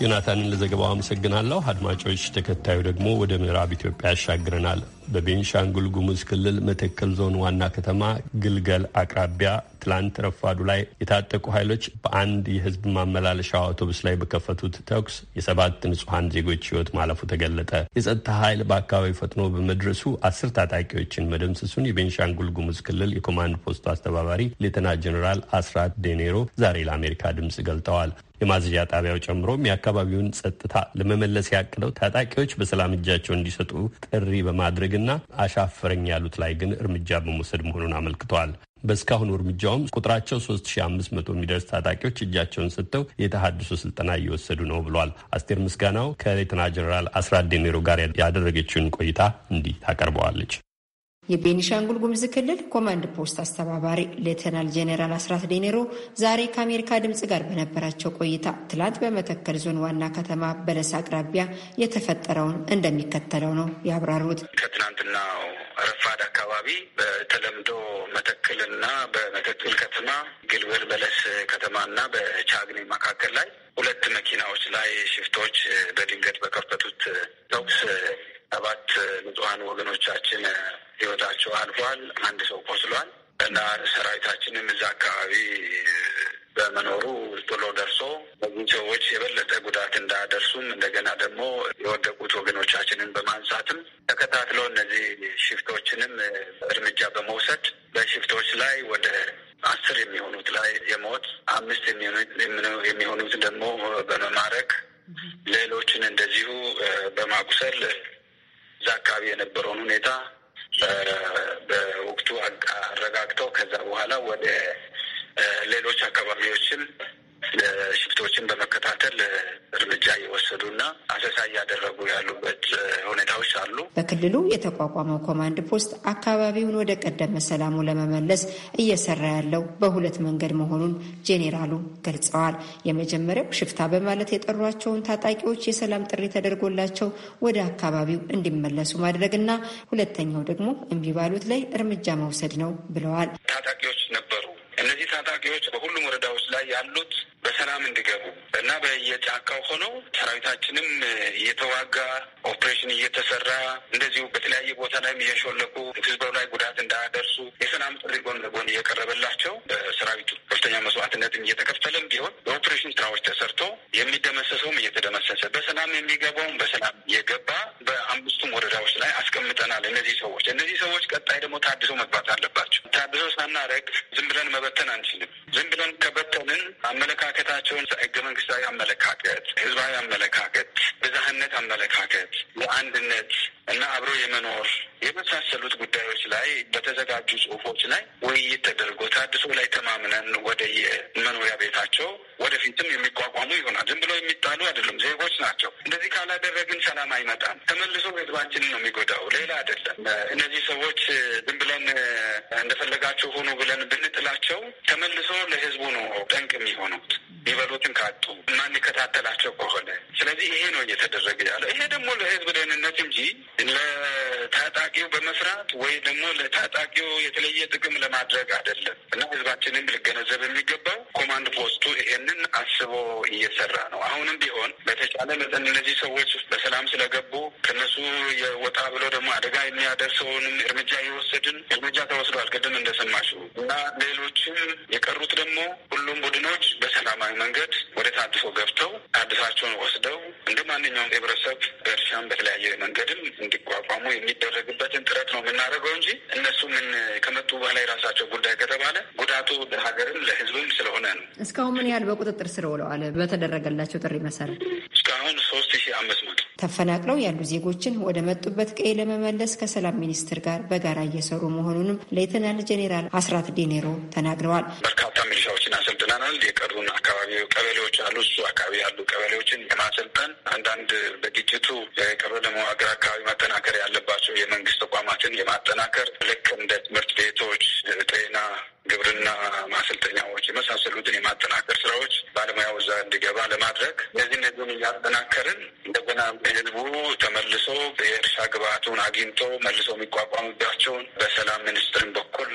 ዮናታንን ለዘገባው አመሰግናለሁ። አድማጮች፣ ተከታዩ ደግሞ ወደ ምዕራብ ኢትዮጵያ ያሻግረናል። በቤንሻንጉል ጉሙዝ ክልል መተከል ዞን ዋና ከተማ ግልገል አቅራቢያ ትላንት ረፋዱ ላይ የታጠቁ ኃይሎች በአንድ የህዝብ ማመላለሻ አውቶቡስ ላይ በከፈቱት ተኩስ የሰባት ንጹሐን ዜጎች ህይወት ማለፉ ተገለጠ። የጸጥታ ኃይል በአካባቢው ፈጥኖ በመድረሱ አስር ታጣቂዎችን መደምሰሱን የቤንሻንጉል ጉሙዝ ክልል የኮማንድ ፖስቱ አስተባባሪ ሌተና ጀኔራል አስራት ዴኔሮ ዛሬ ለአሜሪካ ድምጽ ገልጠዋል። የማዘዣ ጣቢያው ጨምሮም የአካባቢውን ጸጥታ ለመመለስ ያቅደው ታጣቂዎች በሰላም እጃቸው እንዲሰጡ ጥሪ በማድረግና አሻፈረኝ ያሉት ላይ ግን እርምጃ በመውሰድ መሆኑን አመልክተዋል። በእስካሁኑ እርምጃውም ቁጥራቸው 3500 የሚደርስ ታጣቂዎች እጃቸውን ሰጥተው የተሃድሶ ስልጠና እየወሰዱ ነው ብሏል። አስቴር ምስጋናው ከሌተና ጀኔራል አስራት ዴኔሮ ጋር ያደረገችውን ቆይታ እንዲህ ታቀርበዋለች። የቤኒሻንጉል ጉምዝ ክልል ኮማንድ ፖስት አስተባባሪ ሌተናል ጄኔራል አስራት ዴኔሮ ዛሬ ከአሜሪካ ድምፅ ጋር በነበራቸው ቆይታ ትላንት በመተከል ዞን ዋና ከተማ በለስ አቅራቢያ የተፈጠረውን እንደሚከተለው ነው ያብራሩት። ከትናንትና ረፋድ አካባቢ በተለምዶ መተክልና በመተክል ከተማ ግልብር በለስ ከተማና በቻግኔ መካከል ላይ ሁለት መኪናዎች ላይ ሽፍቶች በድንገት በከፈቱት ተኩስ ሰባት ንጹሐን ወገኖቻችን ህይወታቸው አልፏል። አንድ ሰው ቆስሏል እና ሰራዊታችንም እዛ አካባቢ በመኖሩ ቶሎ ደርሶ በዚህ ሰዎች የበለጠ ጉዳት እንዳያደርሱም እንደገና ደግሞ የወደቁት ወገኖቻችንን በማንሳትም ተከታትሎ እነዚህ ሽፍቶችንም እርምጃ በመውሰድ በሽፍቶች ላይ ወደ አስር የሚሆኑት ላይ የሞት አምስት የሚሆኑት ደግሞ በመማረክ ሌሎችን እንደዚሁ በማቁሰል እዛ አካባቢ የነበረውን ሁኔታ በወቅቱ አረጋግጠው ከዛ በኋላ ወደ ሌሎች አካባቢዎችም ሽፍቶችን በመከታተል እርምጃ እየወሰዱና አሰሳ እያደረጉ ያሉበት ሁኔታዎች አሉ። በክልሉ የተቋቋመው ኮማንድ ፖስት አካባቢውን ወደ ቀደመ ሰላሙ ለመመለስ እየሰራ ያለው በሁለት መንገድ መሆኑን ጄኔራሉ ገልጸዋል። የመጀመሪያው ሽፍታ በማለት የጠሯቸውን ታጣቂዎች የሰላም ጥሪ ተደርጎላቸው ወደ አካባቢው እንዲመለሱ ማድረግና ሁለተኛው ደግሞ እምቢ ባሉት ላይ እርምጃ መውሰድ ነው ብለዋል። ታጣቂዎች ነበሩ። ታጣቂዎች በሁሉም ወረዳዎች ላይ ያሉት በሰላም እንዲገቡ እና በየጫካው ሆነው ሰራዊታችንም እየተዋጋ ኦፕሬሽን እየተሰራ እንደዚሁ በተለያየ ቦታ ላይም እየሾለኩ ህዝቡ ላይ ጉዳት እንዳያደርሱ የሰላም ጥሪ ጎን ለጎን እየቀረበላቸው በሰራዊቱ ከፍተኛ መስዋዕትነትም እየተከፈለም ቢሆን የኦፕሬሽን ስራዎች ተሰርቶ የሚደመሰሰውም እየተደመሰሰ በሰላም የሚገባውም በሰላም እየገባ በአምስቱም ወረዳዎች ላይ አስቀምጠናል። እነዚህ ሰዎች እነዚህ ሰዎች ቀጣይ ደግሞ ታድሶ መግባት አለባቸው። ታድሶ ሳናረግ ብለን መበተን አንችልም። ዝም ብለን ከበተንን አመለካከታቸውን ህገ መንግስታዊ አመለካከት፣ ህዝባዊ አመለካከት፣ ብዝሃነት አመለካከት፣ የአንድነት እና አብሮ የመኖር የመሳሰሉት ጉዳዮች ላይ በተዘጋጁ ጽሁፎች ላይ ውይይት ተደርጎ ታድሶ ላይ ተማምነን ወደ የመኖሪያ ቤታቸው ወደፊትም የሚቋቋሙ ይሆናል። ዝም ብሎ የሚጣሉ አይደሉም፣ ዜጎች ናቸው። እንደዚህ ካላደረግን ሰላም አይመጣም። ተመልሶ ህዝባችንን ነው የሚጎዳው፣ ሌላ አይደለም። እነዚህ ሰዎች ዝም ብለን እንደፈለጋቸው ሆኑ ብለን ብንጥላቸው ተመልሶ ለህዝቡ ነው ጠንቅ የሚሆኑት የሚበሉትን ካጡ ማንከታተላቸው ከሆነ። ስለዚህ ይሄ ነው እየተደረገ ያለው። ይሄ ደግሞ ለህዝብ ደህንነት እንጂ ለታጣቂው በመስራት ወይ ደግሞ ለታጣቂው የተለየ ጥቅም ለማድረግ አይደለም እና ህዝባችንም ሊገነዘብ የሚገባው ኮማንድ ፖስቱ ይሄንን አስቦ እየሰራ ነው። አሁንም ቢሆን በተቻለ መጠን እነዚህ ሰዎች በሰላም ስለገቡ ከነሱ የወጣ ብሎ ደግሞ አደጋ የሚያደርሰውንም እርምጃ እየወሰድን እርምጃ ተወስዷል። ቅድም እንደሰማችሁ እና ሌሎችም የቀሩት ደግሞ ሁሉም ቡድኖች በሰላማዊ መንገድ ወደ ታድሶ ገብተው ታድሳቸውን ወስደው እንደ ማንኛውም ህብረተሰብ በእርሻም በተለያየ መንገድም እንዲቋቋሙ የሚደረግበትን ጥረት ነው የምናደርገው እንጂ እነሱ ምን ከመጡ በኋላ የራሳቸው ጉዳይ ከተባለ ጉዳቱ ለሀገርም ለህዝብም ስለሆነ ነው። እስካሁን ምን ያህል በቁጥጥር ስር ውለዋል? በተደረገላቸው ጥሪ መሰረት እስካሁን ሶስት ሺህ አምስት መቶ ተፈናቅለው ያሉ ዜጎችን ወደ መጡበት ቀይ ለመመለስ ከሰላም ሚኒስቴር ጋር በጋራ እየሰሩ መሆኑንም ሌተናል ጄኔራል አስራት ዴኔሮ ተናግረዋል። አሰልጥነናል። የቀሩን አካባቢ ቀበሌዎች አሉ። እሱ አካባቢ ያሉ ቀበሌዎችን የማሰልጠን አንዳንድ በግጭቱ የቀሩ ደግሞ አካባቢ ማጠናከር ያለባቸው የመንግስት ተቋማትን የማጠናከር ልክ እንደ ትምህርት ቤቶች፣ ጤና፣ ግብርና ማሰልጠኛዎች የመሳሰሉትን የማጠናከር ስራዎች ባለሙያው እዛ እንዲገባ ለማድረግ እነዚህ እነዚህን እያጠናከርን እንደገና ህዝቡ ተመልሶ የእርሻ ግብአቱን አግኝቶ መልሶ የሚቋቋምባቸውን በሰላም ሚኒስትርን በኩል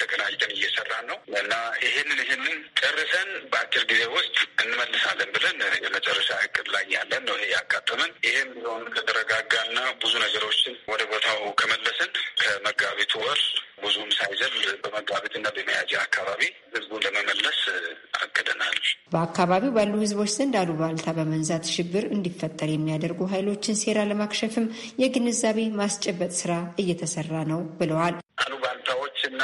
ተቀናጅተን እየሰራን ነው እና ይህንን ይህንን ጨርሰን በአጭር ጊዜ ውስጥ እንመልሳለን ብለን የመጨረሻ እቅድ ላይ ያለን ነው ያጋጠመን። ይህም ቢሆን ከተረጋጋና ብዙ ነገሮችን ወደ ቦታው ከመለስን ከመጋቢቱ ወር ብዙም ሳይዘል በመጋቢትና በሚያዝያ አካባቢ ህዝቡን ለመመለስ አቅደናል። በአካባቢው ባሉ ህዝቦች ዘንድ አሉባልታ በመንዛት ሽብር እንዲፈጠር የሚያደርጉ ኃይሎችን ሴራ ለማክሸፍም የግንዛቤ ማስጨበጥ ስራ እየተሰራ ነው ብለዋል። አሉባልታዎች እና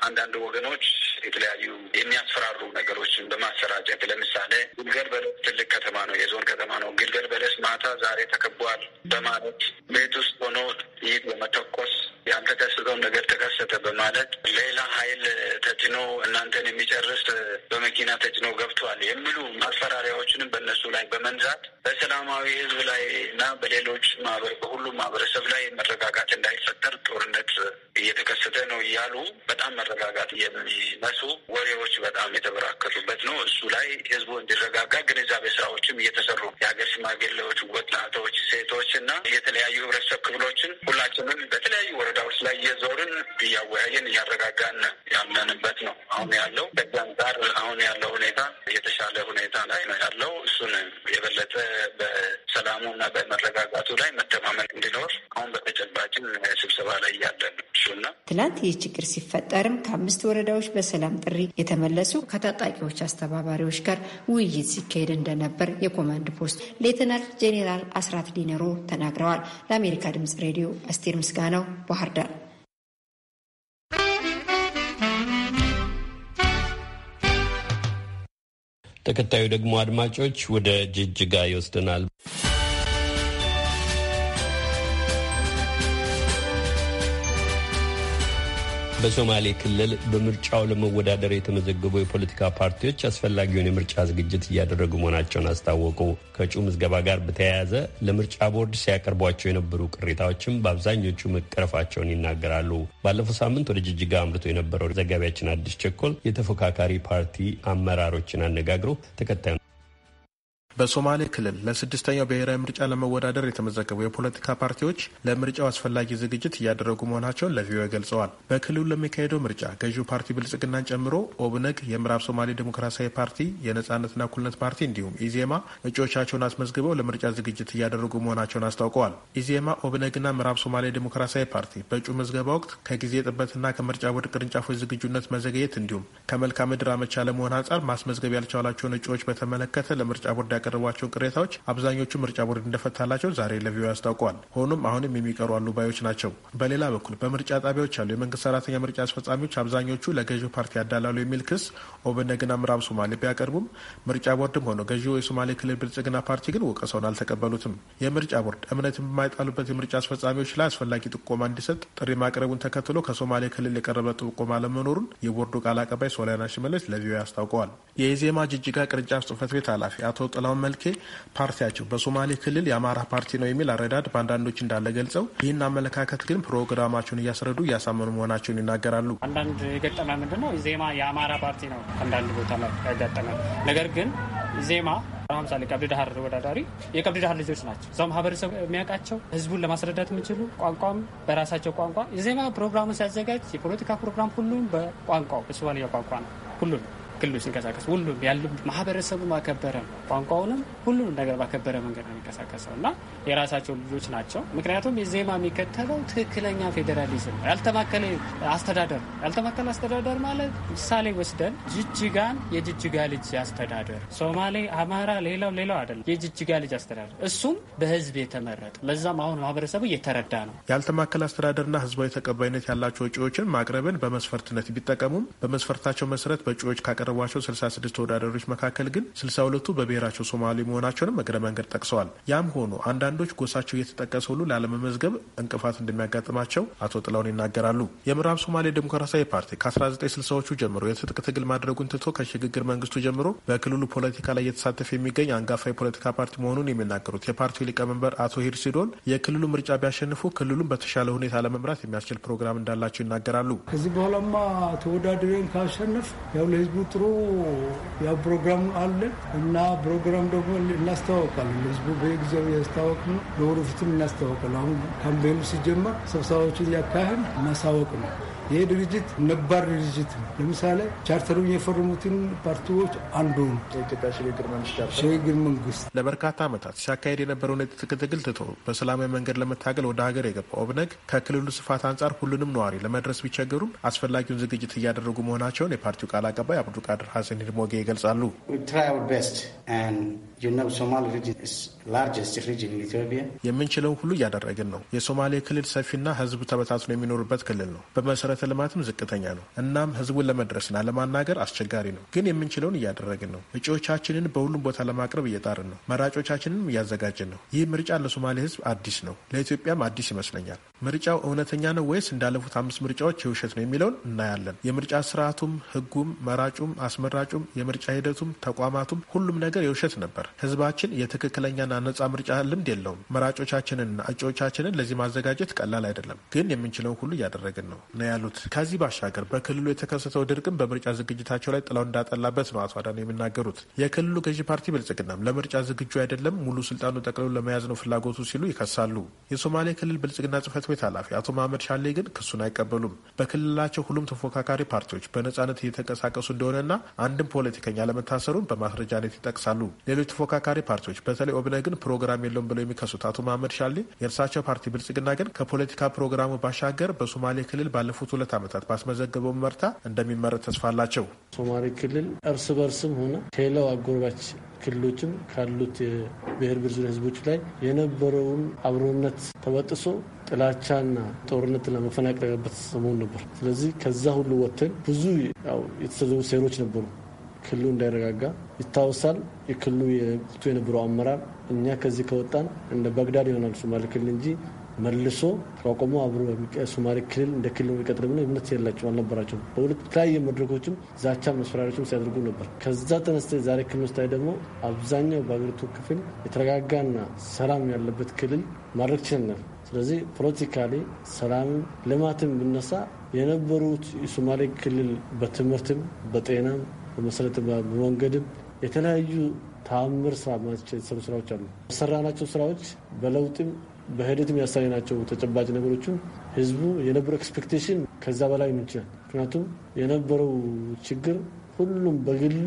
አንዳንድ ወገኖች የተለያዩ የሚያስፈራሩ ነገሮችን በማሰራጨት ለምሳሌ ግልገል በለስ ትልቅ ከተማ ነው፣ የዞን ከተማ ነው። ግልገል በለስ ማታ ዛሬ ተከቧል በማለት ቤት ውስጥ ሆኖ ጥይት በመተኮስ ያልተከሰተውን ነገር ተከሰተ በማለት ሌላ ኃይል ተጭኖ እናንተን የሚጨርስ በመኪና ተጭኖ ገብቷል የሚሉ ማስፈራሪያዎችንም በእነሱ ላይ በመንዛት በሰላማዊ ህዝብ ላይ እና በሌሎች ማህበር በሁሉም ማህበረሰብ ላይ መረጋጋት እንዳይፈጠር ጦርነት እየተከሰተ ነው እያሉ በጣም መረጋጋት የሚነሱ ወሬዎች በጣም የተበራከቱበት ነው። እሱ ላይ ህዝቡ እንዲረጋጋ ግንዛቤ ስራዎችም እየተሰሩ የሀገር ሽማግሌዎች፣ ወጣቶች፣ ሴቶች እና የተለያዩ ህብረተሰብ ክፍሎችን ሁላችንም በተለያዩ ወረዳዎች ላይ እየዞርን እያወያየን እያረጋጋን ያለንበት ነው አሁን ያለው። ከዚህ አንጻር አሁን ያለው ሁኔታ የተሻለ ሁኔታ ላይ ነው ያለው። እሱን የበለጠ በሰላሙ እና በመረጋጋቱ ላይ መተማመን እንዲኖር አሁን በተጨባጭን ስብሰባ ላይ እያለን እሱና ትላንት ይህ ችግር ሲፈጠርም ከአምስት ወረዳዎች በሰላም ጥሪ የተመለሱ ከታጣቂዎች አስተባባሪዎች ጋር ውይይት ሲካሄድ እንደነበር የኮማንድ ፖስት ሌተናል ጄኔራል አስራት ዴኔሮ ተናግረዋል። ለአሜሪካ ድምጽ ሬዲዮ አስቴር ምስጋናው ባህር ዳር። ተከታዩ ደግሞ አድማጮች ወደ ጅጅጋ ይወስደናል። በሶማሌ ክልል በምርጫው ለመወዳደር የተመዘገቡ የፖለቲካ ፓርቲዎች አስፈላጊውን የምርጫ ዝግጅት እያደረጉ መሆናቸውን አስታወቁ። ከእጩ ምዝገባ ጋር በተያያዘ ለምርጫ ቦርድ ሲያቀርቧቸው የነበሩ ቅሬታዎችም በአብዛኞቹ መቀረፋቸውን ይናገራሉ። ባለፈው ሳምንት ወደ ጅጅጋ አምርቶ የነበረው ዘጋቢያችን አዲስ ቸኮል የተፎካካሪ ፓርቲ አመራሮችን አነጋግሮ ተከታዩ በሶማሌ ክልል ለስድስተኛው ብሔራዊ ምርጫ ለመወዳደር የተመዘገቡ የፖለቲካ ፓርቲዎች ለምርጫው አስፈላጊ ዝግጅት እያደረጉ መሆናቸውን ለቪኦኤ ገልጸዋል። በክልሉ ለሚካሄደው ምርጫ ገዢው ፓርቲ ብልጽግናን ጨምሮ ኦብነግ፣ የምዕራብ ሶማሌ ዴሞክራሲያዊ ፓርቲ፣ የነጻነትና እኩልነት ፓርቲ እንዲሁም ኢዜማ እጩዎቻቸውን አስመዝግበው ለምርጫ ዝግጅት እያደረጉ መሆናቸውን አስታውቀዋል። ኢዜማ፣ ኦብነግና ምዕራብ ሶማሌ ዴሞክራሲያዊ ፓርቲ በእጩ ምዝገባ ወቅት ከጊዜ ጥበትና ከምርጫ ቦርድ ቅርንጫፎች ዝግጁነት መዘግየት እንዲሁም ከመልክዓ ምድር አመቺ አለመሆን አንጻር ማስመዝገብ ያልቻላቸውን እጩዎች በተመለከተ ለምርጫ ቦርድ ያቀረቧቸውን ቅሬታዎች አብዛኞቹ ምርጫ ቦርድ እንደፈታላቸው ዛሬ ለቪኦኤ አስታውቀዋል። ሆኖም አሁንም የሚቀሩ አሉ ባዮች ናቸው። በሌላ በኩል በምርጫ ጣቢያዎች ያሉ የመንግስት ሰራተኛ ምርጫ አስፈጻሚዎች አብዛኞቹ ለገዢው ፓርቲ ያዳላሉ የሚል ክስ ኦብነግና ምዕራብ ሶማሌ ቢያቀርቡም ምርጫ ቦርድም ሆነ ገዢው የሶማሌ ክልል ብልጽግና ፓርቲ ግን ወቀሳውን አልተቀበሉትም። የምርጫ ቦርድ እምነት የማይጣሉበት የምርጫ አስፈጻሚዎች ላይ አስፈላጊ ጥቆማ እንዲሰጥ ጥሪ ማቅረቡን ተከትሎ ከሶማሌ ክልል የቀረበ ጥቆማ አለመኖሩን የቦርዱ ቃል አቀባይ ሶሊያና ሽመለስ ለቪኦኤ አስታውቀዋል። የኢዜማ ጅጅጋ ቅርንጫፍ ጽህፈት ቤት ኃላፊ አቶ ጥላሁን መልኬ ፓርቲያቸው በሶማሌ ክልል የአማራ ፓርቲ ነው የሚል አረዳድ በአንዳንዶች እንዳለ ገልጸው ይህን አመለካከት ግን ፕሮግራማቸውን እያስረዱ እያሳመኑ መሆናቸውን ይናገራሉ። አንዳንድ የገጠመ ምንድን ነው ዜማ የአማራ ፓርቲ ነው አንዳንድ ቦታ ያጋጠመ ነገር ግን ዜማ ለምሳሌ ቀብድ ዳህር ተወዳዳሪ የቀብድ ዳህር ልጆች ናቸው። እዛው ማህበረሰብ የሚያውቃቸው ህዝቡን ለማስረዳት የሚችሉ ቋንቋም በራሳቸው ቋንቋ የዜማ ፕሮግራሙ ሲያዘጋጅ የፖለቲካ ፕሮግራም ሁሉም በቋንቋው በሶማሊያ ቋንቋ ነው ሁሉም ክልሉ ሲንቀሳቀስ ሁሉም ያሉ ማህበረሰቡ ባከበረ ቋንቋውንም ሁሉንም ነገር ባከበረ መንገድ ነው የሚንቀሳቀሰው እና የራሳቸው ልጆች ናቸው። ምክንያቱም የዜማ የሚከተለው ትክክለኛ ፌዴራሊዝም ያልተማከለ አስተዳደር ያልተማከለ አስተዳደር ማለት ምሳሌ ወስደን ጅጅጋን የጅጅጋ ልጅ አስተዳደር፣ ሶማሌ፣ አማራ፣ ሌላው ሌላው አይደለም። የጅጅጋ ልጅ አስተዳደር እሱም በህዝብ የተመረጠ ለዛም አሁን ማህበረሰቡ እየተረዳ ነው። ያልተማከለ አስተዳደርና ህዝባዊ ተቀባይነት ያላቸው እጩዎችን ማቅረብን በመስፈርትነት ቢጠቀሙም በመስፈርታቸው መሰረት በእጩዎች ካቀረቧቸው 66 ተወዳዳሪዎች መካከል ግን 62ቱ በብሔራቸው ሶማሌ መሆናቸውንም እግረ መንገድ ጠቅሰዋል። ያም ሆኖ አንዳንዶች ጎሳቸው እየተጠቀሰ ሁሉ ላለመመዝገብ እንቅፋት እንደሚያጋጥማቸው አቶ ጥላውን ይናገራሉ። የምዕራብ ሶማሌ ዴሞክራሲያዊ ፓርቲ ከ1960ዎቹ ጀምሮ የትጥቅ ትግል ማድረጉን ትቶ ከሽግግር መንግስቱ ጀምሮ በክልሉ ፖለቲካ ላይ እየተሳተፈ የሚገኝ አንጋፋ የፖለቲካ ፓርቲ መሆኑን የሚናገሩት የፓርቲው ሊቀመንበር አቶ ሂርሲዶን የክልሉ ምርጫ ቢያሸንፉ ክልሉን በተሻለ ሁኔታ ለመምራት የሚያስችል ፕሮግራም እንዳላቸው ይናገራሉ። ከዚህ በኋላማ ተወዳድረን ካሸነፍ ያው ለህዝቡ ጥሩ ያው ፕሮግራም አለ እና ፕሮግራም ደግሞ እናስተዋወቃለን። ህዝቡ በጊዜው ያስታወቅ ነው። ለወደፊትም እናስተዋወቃለን። አሁን campaign ኑ ሲጀመር ስብሰባዎችን እያካሄድ ማሳወቅ ነው። ይህ ድርጅት ነባር ድርጅት ነው። ለምሳሌ ቻርተሩን የፈረሙትን ፓርቲዎች አንዱ ነው። ሽግግር መንግስት ለበርካታ ዓመታት ሲያካሄድ የነበረውን የትጥቅ ትግል ትቶ በሰላማዊ መንገድ ለመታገል ወደ ሀገር የገባው ኦብነግ ከክልሉ ስፋት አንጻር ሁሉንም ነዋሪ ለመድረስ ቢቸገሩም አስፈላጊውን ዝግጅት እያደረጉ መሆናቸውን የፓርቲው ቃል አቀባይ አብዱ አብዱልቃድር ሀሰን ሂድሞጌ ይገልጻሉ። የምንችለውን ሁሉ እያደረግን ነው። የሶማሌ ክልል ሰፊና ህዝብ ተበታትኖ የሚኖርበት ክልል ነው። በመሰረተ ልማትም ዝቅተኛ ነው። እናም ህዝቡን ለመድረስና ለማናገር አስቸጋሪ ነው። ግን የምንችለውን እያደረግን ነው። እጩዎቻችንን በሁሉም ቦታ ለማቅረብ እየጣርን ነው። መራጮቻችንም እያዘጋጀን ነው። ይህ ምርጫ ለሶማሌ ህዝብ አዲስ ነው፣ ለኢትዮጵያም አዲስ ይመስለኛል። ምርጫው እውነተኛ ነው ወይስ እንዳለፉት አምስት ምርጫዎች የውሸት ነው የሚለውን እናያለን። የምርጫ ስርዓቱም፣ ህጉም፣ መራጩም፣ አስመራጩም፣ የምርጫ ሂደቱም፣ ተቋማቱም ሁሉም ነገር የውሸት ነበር። ህዝባችን የትክክለኛና ነጻ ምርጫ ልምድ የለውም። መራጮቻችንንና እጩዎቻችንን ለዚህ ማዘጋጀት ቀላል አይደለም፣ ግን የምንችለውን ሁሉ እያደረግን ነው ነው ያሉት። ከዚህ ባሻገር በክልሉ የተከሰተው ድርቅም በምርጫ ዝግጅታቸው ላይ ጥላው እንዳጠላበት ነው አቶ አዳነ የሚናገሩት። የክልሉ ገዢ ፓርቲ ብልጽግናም ለምርጫ ዝግጁ አይደለም፣ ሙሉ ስልጣኑ ጠቅልሎ ለመያዝ ነው ፍላጎቱ ሲሉ ይከሳሉ። የሶማሌ ክልል ብልጽግና ጽህፈት ቤት ኃላፊ አቶ መሀመድ ሻሌ ግን ክሱን አይቀበሉም። በክልላቸው ሁሉም ተፎካካሪ ፓርቲዎች በነጻነት እየተንቀሳቀሱ እንደሆነና አንድም ፖለቲከኛ ለመታሰሩን በማስረጃነት ይጠቅሳሉ። ሌሎች ተፎካካሪ ፓርቲዎች በተለይ ኦብነግን ፕሮግራም የለውም ብለው የሚከሱት አቶ መሀመድ ሻሌ የእርሳቸው ፓርቲ ብልጽግና ግን ከፖለቲካ ፕሮግራሙ ባሻገር በሶማሌ ክልል ባለፉት ሁለት ዓመታት ባስመዘገበው መርታ እንደሚመረጥ ተስፋ አላቸው። ሶማሌ ክልል እርስ በርስም ሆነ ከሌላው አጎራባች ክልሎችም ካሉት የብሔር ብሔር ህዝቦች ላይ የነበረውን አብሮነት ተበጥሶ ጥላቻና ጦርነት ለመፈናቀልበት ሰሞን ነበር። ስለዚህ ከዛ ሁሉ ወጥተን ብዙ የተሰዘቡ ሴሮች ነበሩ ክልሉ እንዳይረጋጋ ይታወሳል። የክልሉ የወቅቱ የነበረው አመራር እኛ ከዚህ ከወጣን እንደ ባግዳድ ይሆናል ሶማሌ ክልል እንጂ መልሶ ተቋቁሞ አብሮ ሶማሌ ክልል እንደ ክልል የሚቀጥል ብሎ እምነት የላቸው አልነበራቸውም። በሁለት የተለያየ መድረኮችም ዛቻ መስፈራሪዎችም ሲያደርጉ ነበር። ከዛ ተነስተ ዛሬ ክልል ደግሞ አብዛኛው በሀገሪቱ ክፍል የተረጋጋና ሰላም ያለበት ክልል ማድረግ ችለናል። ስለዚህ ፖለቲካሊ ሰላምም ልማትም ብነሳ የነበሩት የሶማሌ ክልል በትምህርትም በጤናም በመሰረተ በመንገድም የተለያዩ ተአምር ስራ የተሰሩ ስራዎች አሉ። የሰራናቸው ስራዎች በለውጥም በሂደትም ያሳየናቸው ተጨባጭ ነገሮችም ህዝቡ የነበረው expectation ከዛ በላይ ምንችላል። ምክንያቱም የነበረው ችግር ሁሉም በግሉ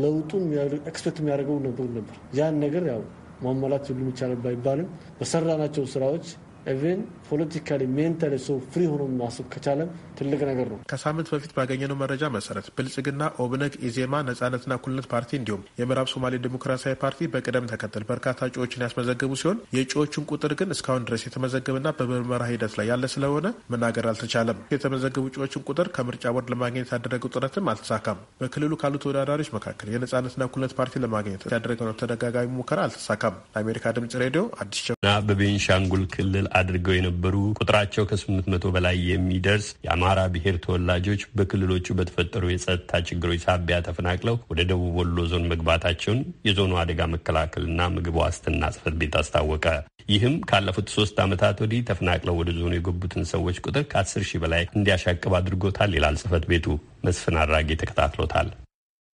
ለውጡን expect የሚያደርገው ነበሩ ነበር። ያን ነገር ያው ማሟላት ሁሉም ይቻላል ባይባልም በሰራናቸው ስራዎች even politically mentally ሰው free ሆኖ ማሰብ ከቻለም ትልቅ ነገር ነው። ከሳምንት በፊት ባገኘነው መረጃ መሰረት ብልጽግና፣ ኦብነግ፣ ኢዜማ፣ ነጻነትና እኩልነት ፓርቲ እንዲሁም የምዕራብ ሶማሌ ዴሞክራሲያዊ ፓርቲ በቅደም ተከተል በርካታ እጩዎችን ያስመዘገቡ ሲሆን የእጩዎቹን ቁጥር ግን እስካሁን ድረስ የተመዘገበና በምርመራ ሂደት ላይ ያለ ስለሆነ መናገር አልተቻለም። የተመዘገቡ እጩዎችን ቁጥር ከምርጫ ቦርድ ለማግኘት ያደረገው ጥረትም አልተሳካም። በክልሉ ካሉ ተወዳዳሪዎች መካከል የነጻነትና እኩልነት ፓርቲ ለማግኘት ያደረገው ተደጋጋሚ ሙከራ አልተሳካም። ለአሜሪካ ድምጽ ሬዲዮ አዲስ ና በቤንሻንጉል ክልል አድርገው የነበሩ ቁጥራቸው ከስምንት መቶ በላይ የሚደርስ የአማራ ብሔር ተወላጆች በክልሎቹ በተፈጠሩ የጸጥታ ችግሮች ሳቢያ ተፈናቅለው ወደ ደቡብ ወሎ ዞን መግባታቸውን የዞኑ አደጋ መከላከልና ምግብ ዋስትና ጽሕፈት ቤት አስታወቀ። ይህም ካለፉት ሶስት ዓመታት ወዲህ ተፈናቅለው ወደ ዞኑ የገቡትን ሰዎች ቁጥር ከአስር ሺህ በላይ እንዲያሻቅብ አድርጎታል ይላል ጽሕፈት ቤቱ። መስፍን አድራጌ ተከታትሎታል።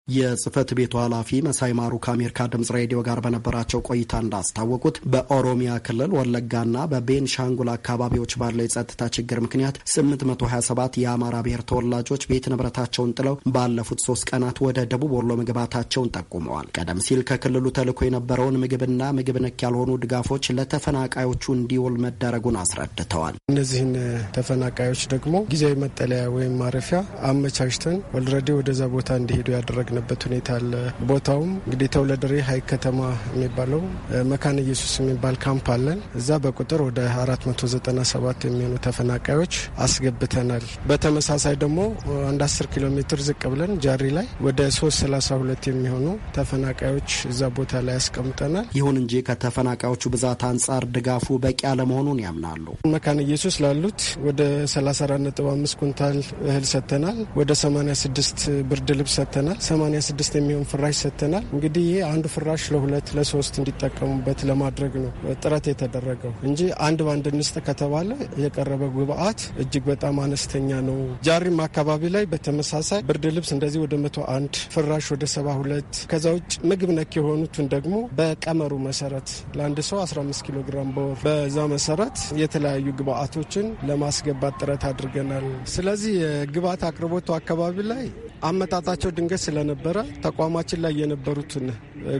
የጽህፈት ቤቱ ኃላፊ መሳይ ማሩ ከአሜሪካ ድምጽ ሬዲዮ ጋር በነበራቸው ቆይታ እንዳስታወቁት በኦሮሚያ ክልል ወለጋና በቤንሻንጉል አካባቢዎች ባለው የጸጥታ ችግር ምክንያት 827 የአማራ ብሔር ተወላጆች ቤት ንብረታቸውን ጥለው ባለፉት ሶስት ቀናት ወደ ደቡብ ወሎ መግባታቸውን ጠቁመዋል። ቀደም ሲል ከክልሉ ተልኮ የነበረውን ምግብና ምግብ ነክ ያልሆኑ ድጋፎች ለተፈናቃዮቹ እንዲውል መደረጉን አስረድተዋል። እነዚህን ተፈናቃዮች ደግሞ ጊዜያዊ መጠለያ ወይም ማረፊያ አመቻችተን already ወደዛ ቦታ እንዲሄዱ ያደረግንበት ሁኔታ አለ። ቦታውም እንግዲህ ተሁለደሬ ሀይቅ ከተማ የሚባለው መካነ ኢየሱስ የሚባል ካምፕ አለን። እዛ በቁጥር ወደ 497 የሚሆኑ ተፈናቃዮች አስገብተናል። በተመሳሳይ ደግሞ አንድ 10 ኪሎ ሜትር ዝቅ ብለን ጃሪ ላይ ወደ 332 የሚሆኑ ተፈናቃዮች እዛ ቦታ ላይ ያስቀምጠናል። ይሁን እንጂ ከተፈናቃዮቹ ብዛት አንጻር ድጋፉ በቂ አለመሆኑን ያምናሉ። መካነ ኢየሱስ ላሉት ወደ 34.5 ኩንታል እህል ሰጥተናል። ወደ 86 ብርድ ልብስ ሰጥተናል። 86 የሚሆን ፍራሽ ሰጥተናል። እንግዲህ ይህ አንዱ ፍራሽ ለሁለት ለሶስት እንዲጠቀሙበት ለማድረግ ነው ጥረት የተደረገው እንጂ አንድ በአንድ እንስጥ ከተባለ የቀረበ ግብአት እጅግ በጣም አነስተኛ ነው። ጃሪም አካባቢ ላይ በተመሳሳይ ብርድ ልብስ እንደዚህ ወደ 101 ፍራሽ ወደ 72 ከዛ ውጭ ምግብ ነክ የሆኑትን ደግሞ በቀመሩ መሰረት ለአንድ ሰው 15 ኪሎ ግራም በወር በዛ መሰረት የተለያዩ ግብአቶችን ለማስገባት ጥረት አድርገናል። ስለዚህ የግብአት አቅርቦቱ አካባቢ ላይ አመጣጣቸው ድንገት ስለነበረ ተቋማችን ላይ የነበሩትን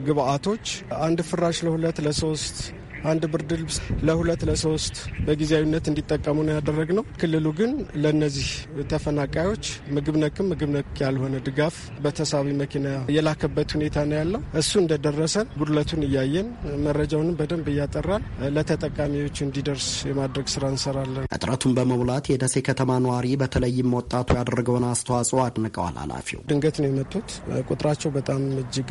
ግብአቶች አንድ ፍራሽ ለሁለት ለሶስት አንድ ብርድ ልብስ ለሁለት ለሶስት በጊዜያዊነት እንዲጠቀሙ ነው ያደረግነው። ክልሉ ግን ለእነዚህ ተፈናቃዮች ምግብ ነክም ምግብ ነክ ያልሆነ ድጋፍ በተሳቢ መኪና የላከበት ሁኔታ ነው ያለው። እሱ እንደደረሰን ጉድለቱን እያየን መረጃውንም በደንብ እያጠራን ለተጠቃሚዎች እንዲደርስ የማድረግ ስራ እንሰራለን። እጥረቱን በመሙላት የደሴ ከተማ ነዋሪ በተለይም ወጣቱ ያደረገውን አስተዋጽኦ አድንቀዋል። ኃላፊው ድንገት ነው የመጡት። ቁጥራቸው በጣም እጅግ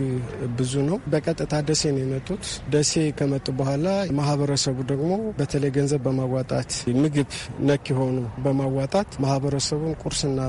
ብዙ ነው። በቀጥታ ደሴ ነው የመጡት። ደሴ ከመጡ በኋላ ማህበረሰቡ ደግሞ በተለይ ገንዘብ በማዋጣት ምግብ ነክ የሆኑ በማዋጣት ማህበረሰቡን ቁርስና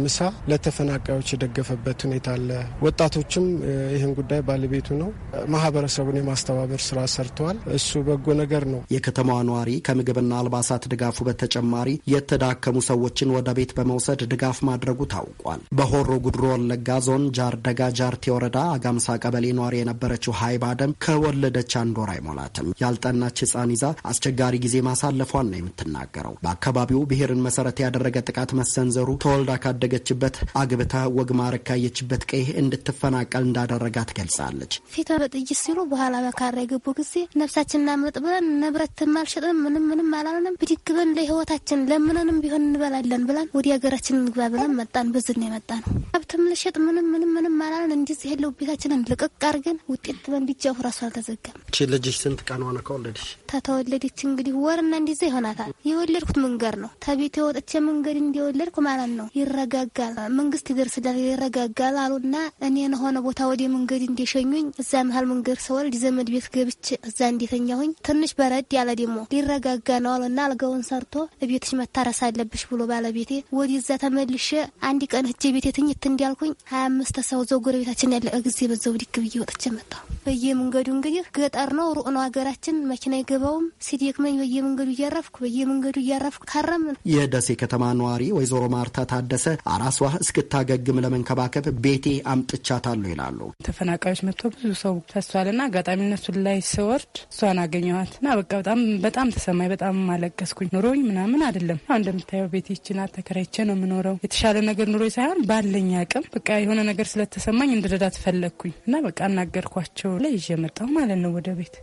ምሳ ለተፈናቃዮች የደገፈበት ሁኔታ አለ። ወጣቶችም ይህን ጉዳይ ባለቤቱ ነው። ማህበረሰቡን የማስተባበር ስራ ሰርተዋል። እሱ በጎ ነገር ነው። የከተማዋ ነዋሪ ከምግብና አልባሳት ድጋፉ በተጨማሪ የተዳከሙ ሰዎችን ወደ ቤት በመውሰድ ድጋፍ ማድረጉ ታውቋል። በሆሮ ጉድሮ ወለጋ ዞን ጃርደጋ ጃርቴ ወረዳ አጋምሳ ቀበሌ ነዋሪ የነበረችው ሀይባ ደም ከወለደች አንድ ወር አይሞላትም። ያልጠናች ህፃን ይዛ አስቸጋሪ ጊዜ ማሳለፏን ነው የምትናገረው። በአካባቢው ብሔርን መሰረት ያደረገ ጥቃት መሰንዘሩ ተወልዳ ካደገችበት አግብታ ወግ ማዕረግ ካየችበት ቀይ እንድትፈናቀል እንዳደረጋት ገልጻለች። ፊት በጥይት ሲሉ በኋላ በካራ የገቡ ጊዜ ነፍሳችንን አምጥ ብለን ንብረት አልሸጥንም፣ ምንም ምንም አላልንም። ብድግ ብለን ለህይወታችን ለምንንም ቢሆን እንበላለን ብለን ወደ ሀገራችን እንግባ ብለን መጣን። በዝን የመጣ ነው። ሀብትም ልሸጥ ምንም ምንም ምንም አላለን። እንዲህ ያለው ቤታችንን ልቅቅ አድርገን ውጤት ቢጃፉ ራሱ አልተዘጋም። ልጅሽ ስንት ቀን ሆነ ከወለድሽ? ተተወለደች እንግዲህ ወርና እንዲዛ ይሆናታል። የወለድኩት መንገድ ነው። ተቤት የወጥቼ መንገድ እንዲወለድኩ ማለት ነው። ይረጋጋል፣ መንግስት ይደርስላል፣ ይረጋጋል አሉና እኔን ሆነ ቦታ ወደ መንገድ እንዲሸኙኝ እዛ መሀል መንገድ ሰወልድ ዘመድ ቤት ገብቼ እዛ እንዴተኛሁኝ ትንሽ በረድ ያለ ደግሞ ሊረጋጋ ነው አሉና አልጋውን ሰርቶ ቤትሽ መታረስ አለብሽ ብሎ ባለቤቴ ወደዛ ተመልሼ አንድ ቀን ህጄ ቤቴ ትኝት እንዲያልኩኝ ሀያ አምስት ሰው ዘው ጎረቤታችን ያለ ጊዜ በዛው ዲክ ብዬ ወጥቼ መጣሁ። በየመንገዱ እንግዲህ ገጠር ነው ሩቅ ነው ሀገራችን መኪና አይገባውም። ሲደክመኝ በየመንገዱ እያረፍኩ በየመንገዱ እያረፍኩ ካረም የደሴ ከተማ ነዋሪ ወይዘሮ ማርታ ታደሰ አራሷ እስክታገግም ለመንከባከብ ቤቴ አምጥቻታለሁ ይላሉ። ተፈናቃዮች መጥቶ ብዙ ሰው ፈሷልና አጋጣሚ እነሱን ላይ ስወርድ እሷን አገኘኋት እና በቃ በጣም በጣም ተሰማኝ። በጣም አለቀስኩኝ። ኑሮኝ ምናምን አይደለም አሁ እንደምታየው ቤቴ ይችናት ተከራይቼ ነው የምኖረው። የተሻለ ነገር ኑሮ ሳይሆን ባለኝ አቅም በቃ የሆነ ነገር ስለተሰማኝ እንድረዳት ፈለግኩኝ እና በቃ አናገርኳቸው ላይ ይዤ መጣሁ ማለት ነው ወደ ቤት።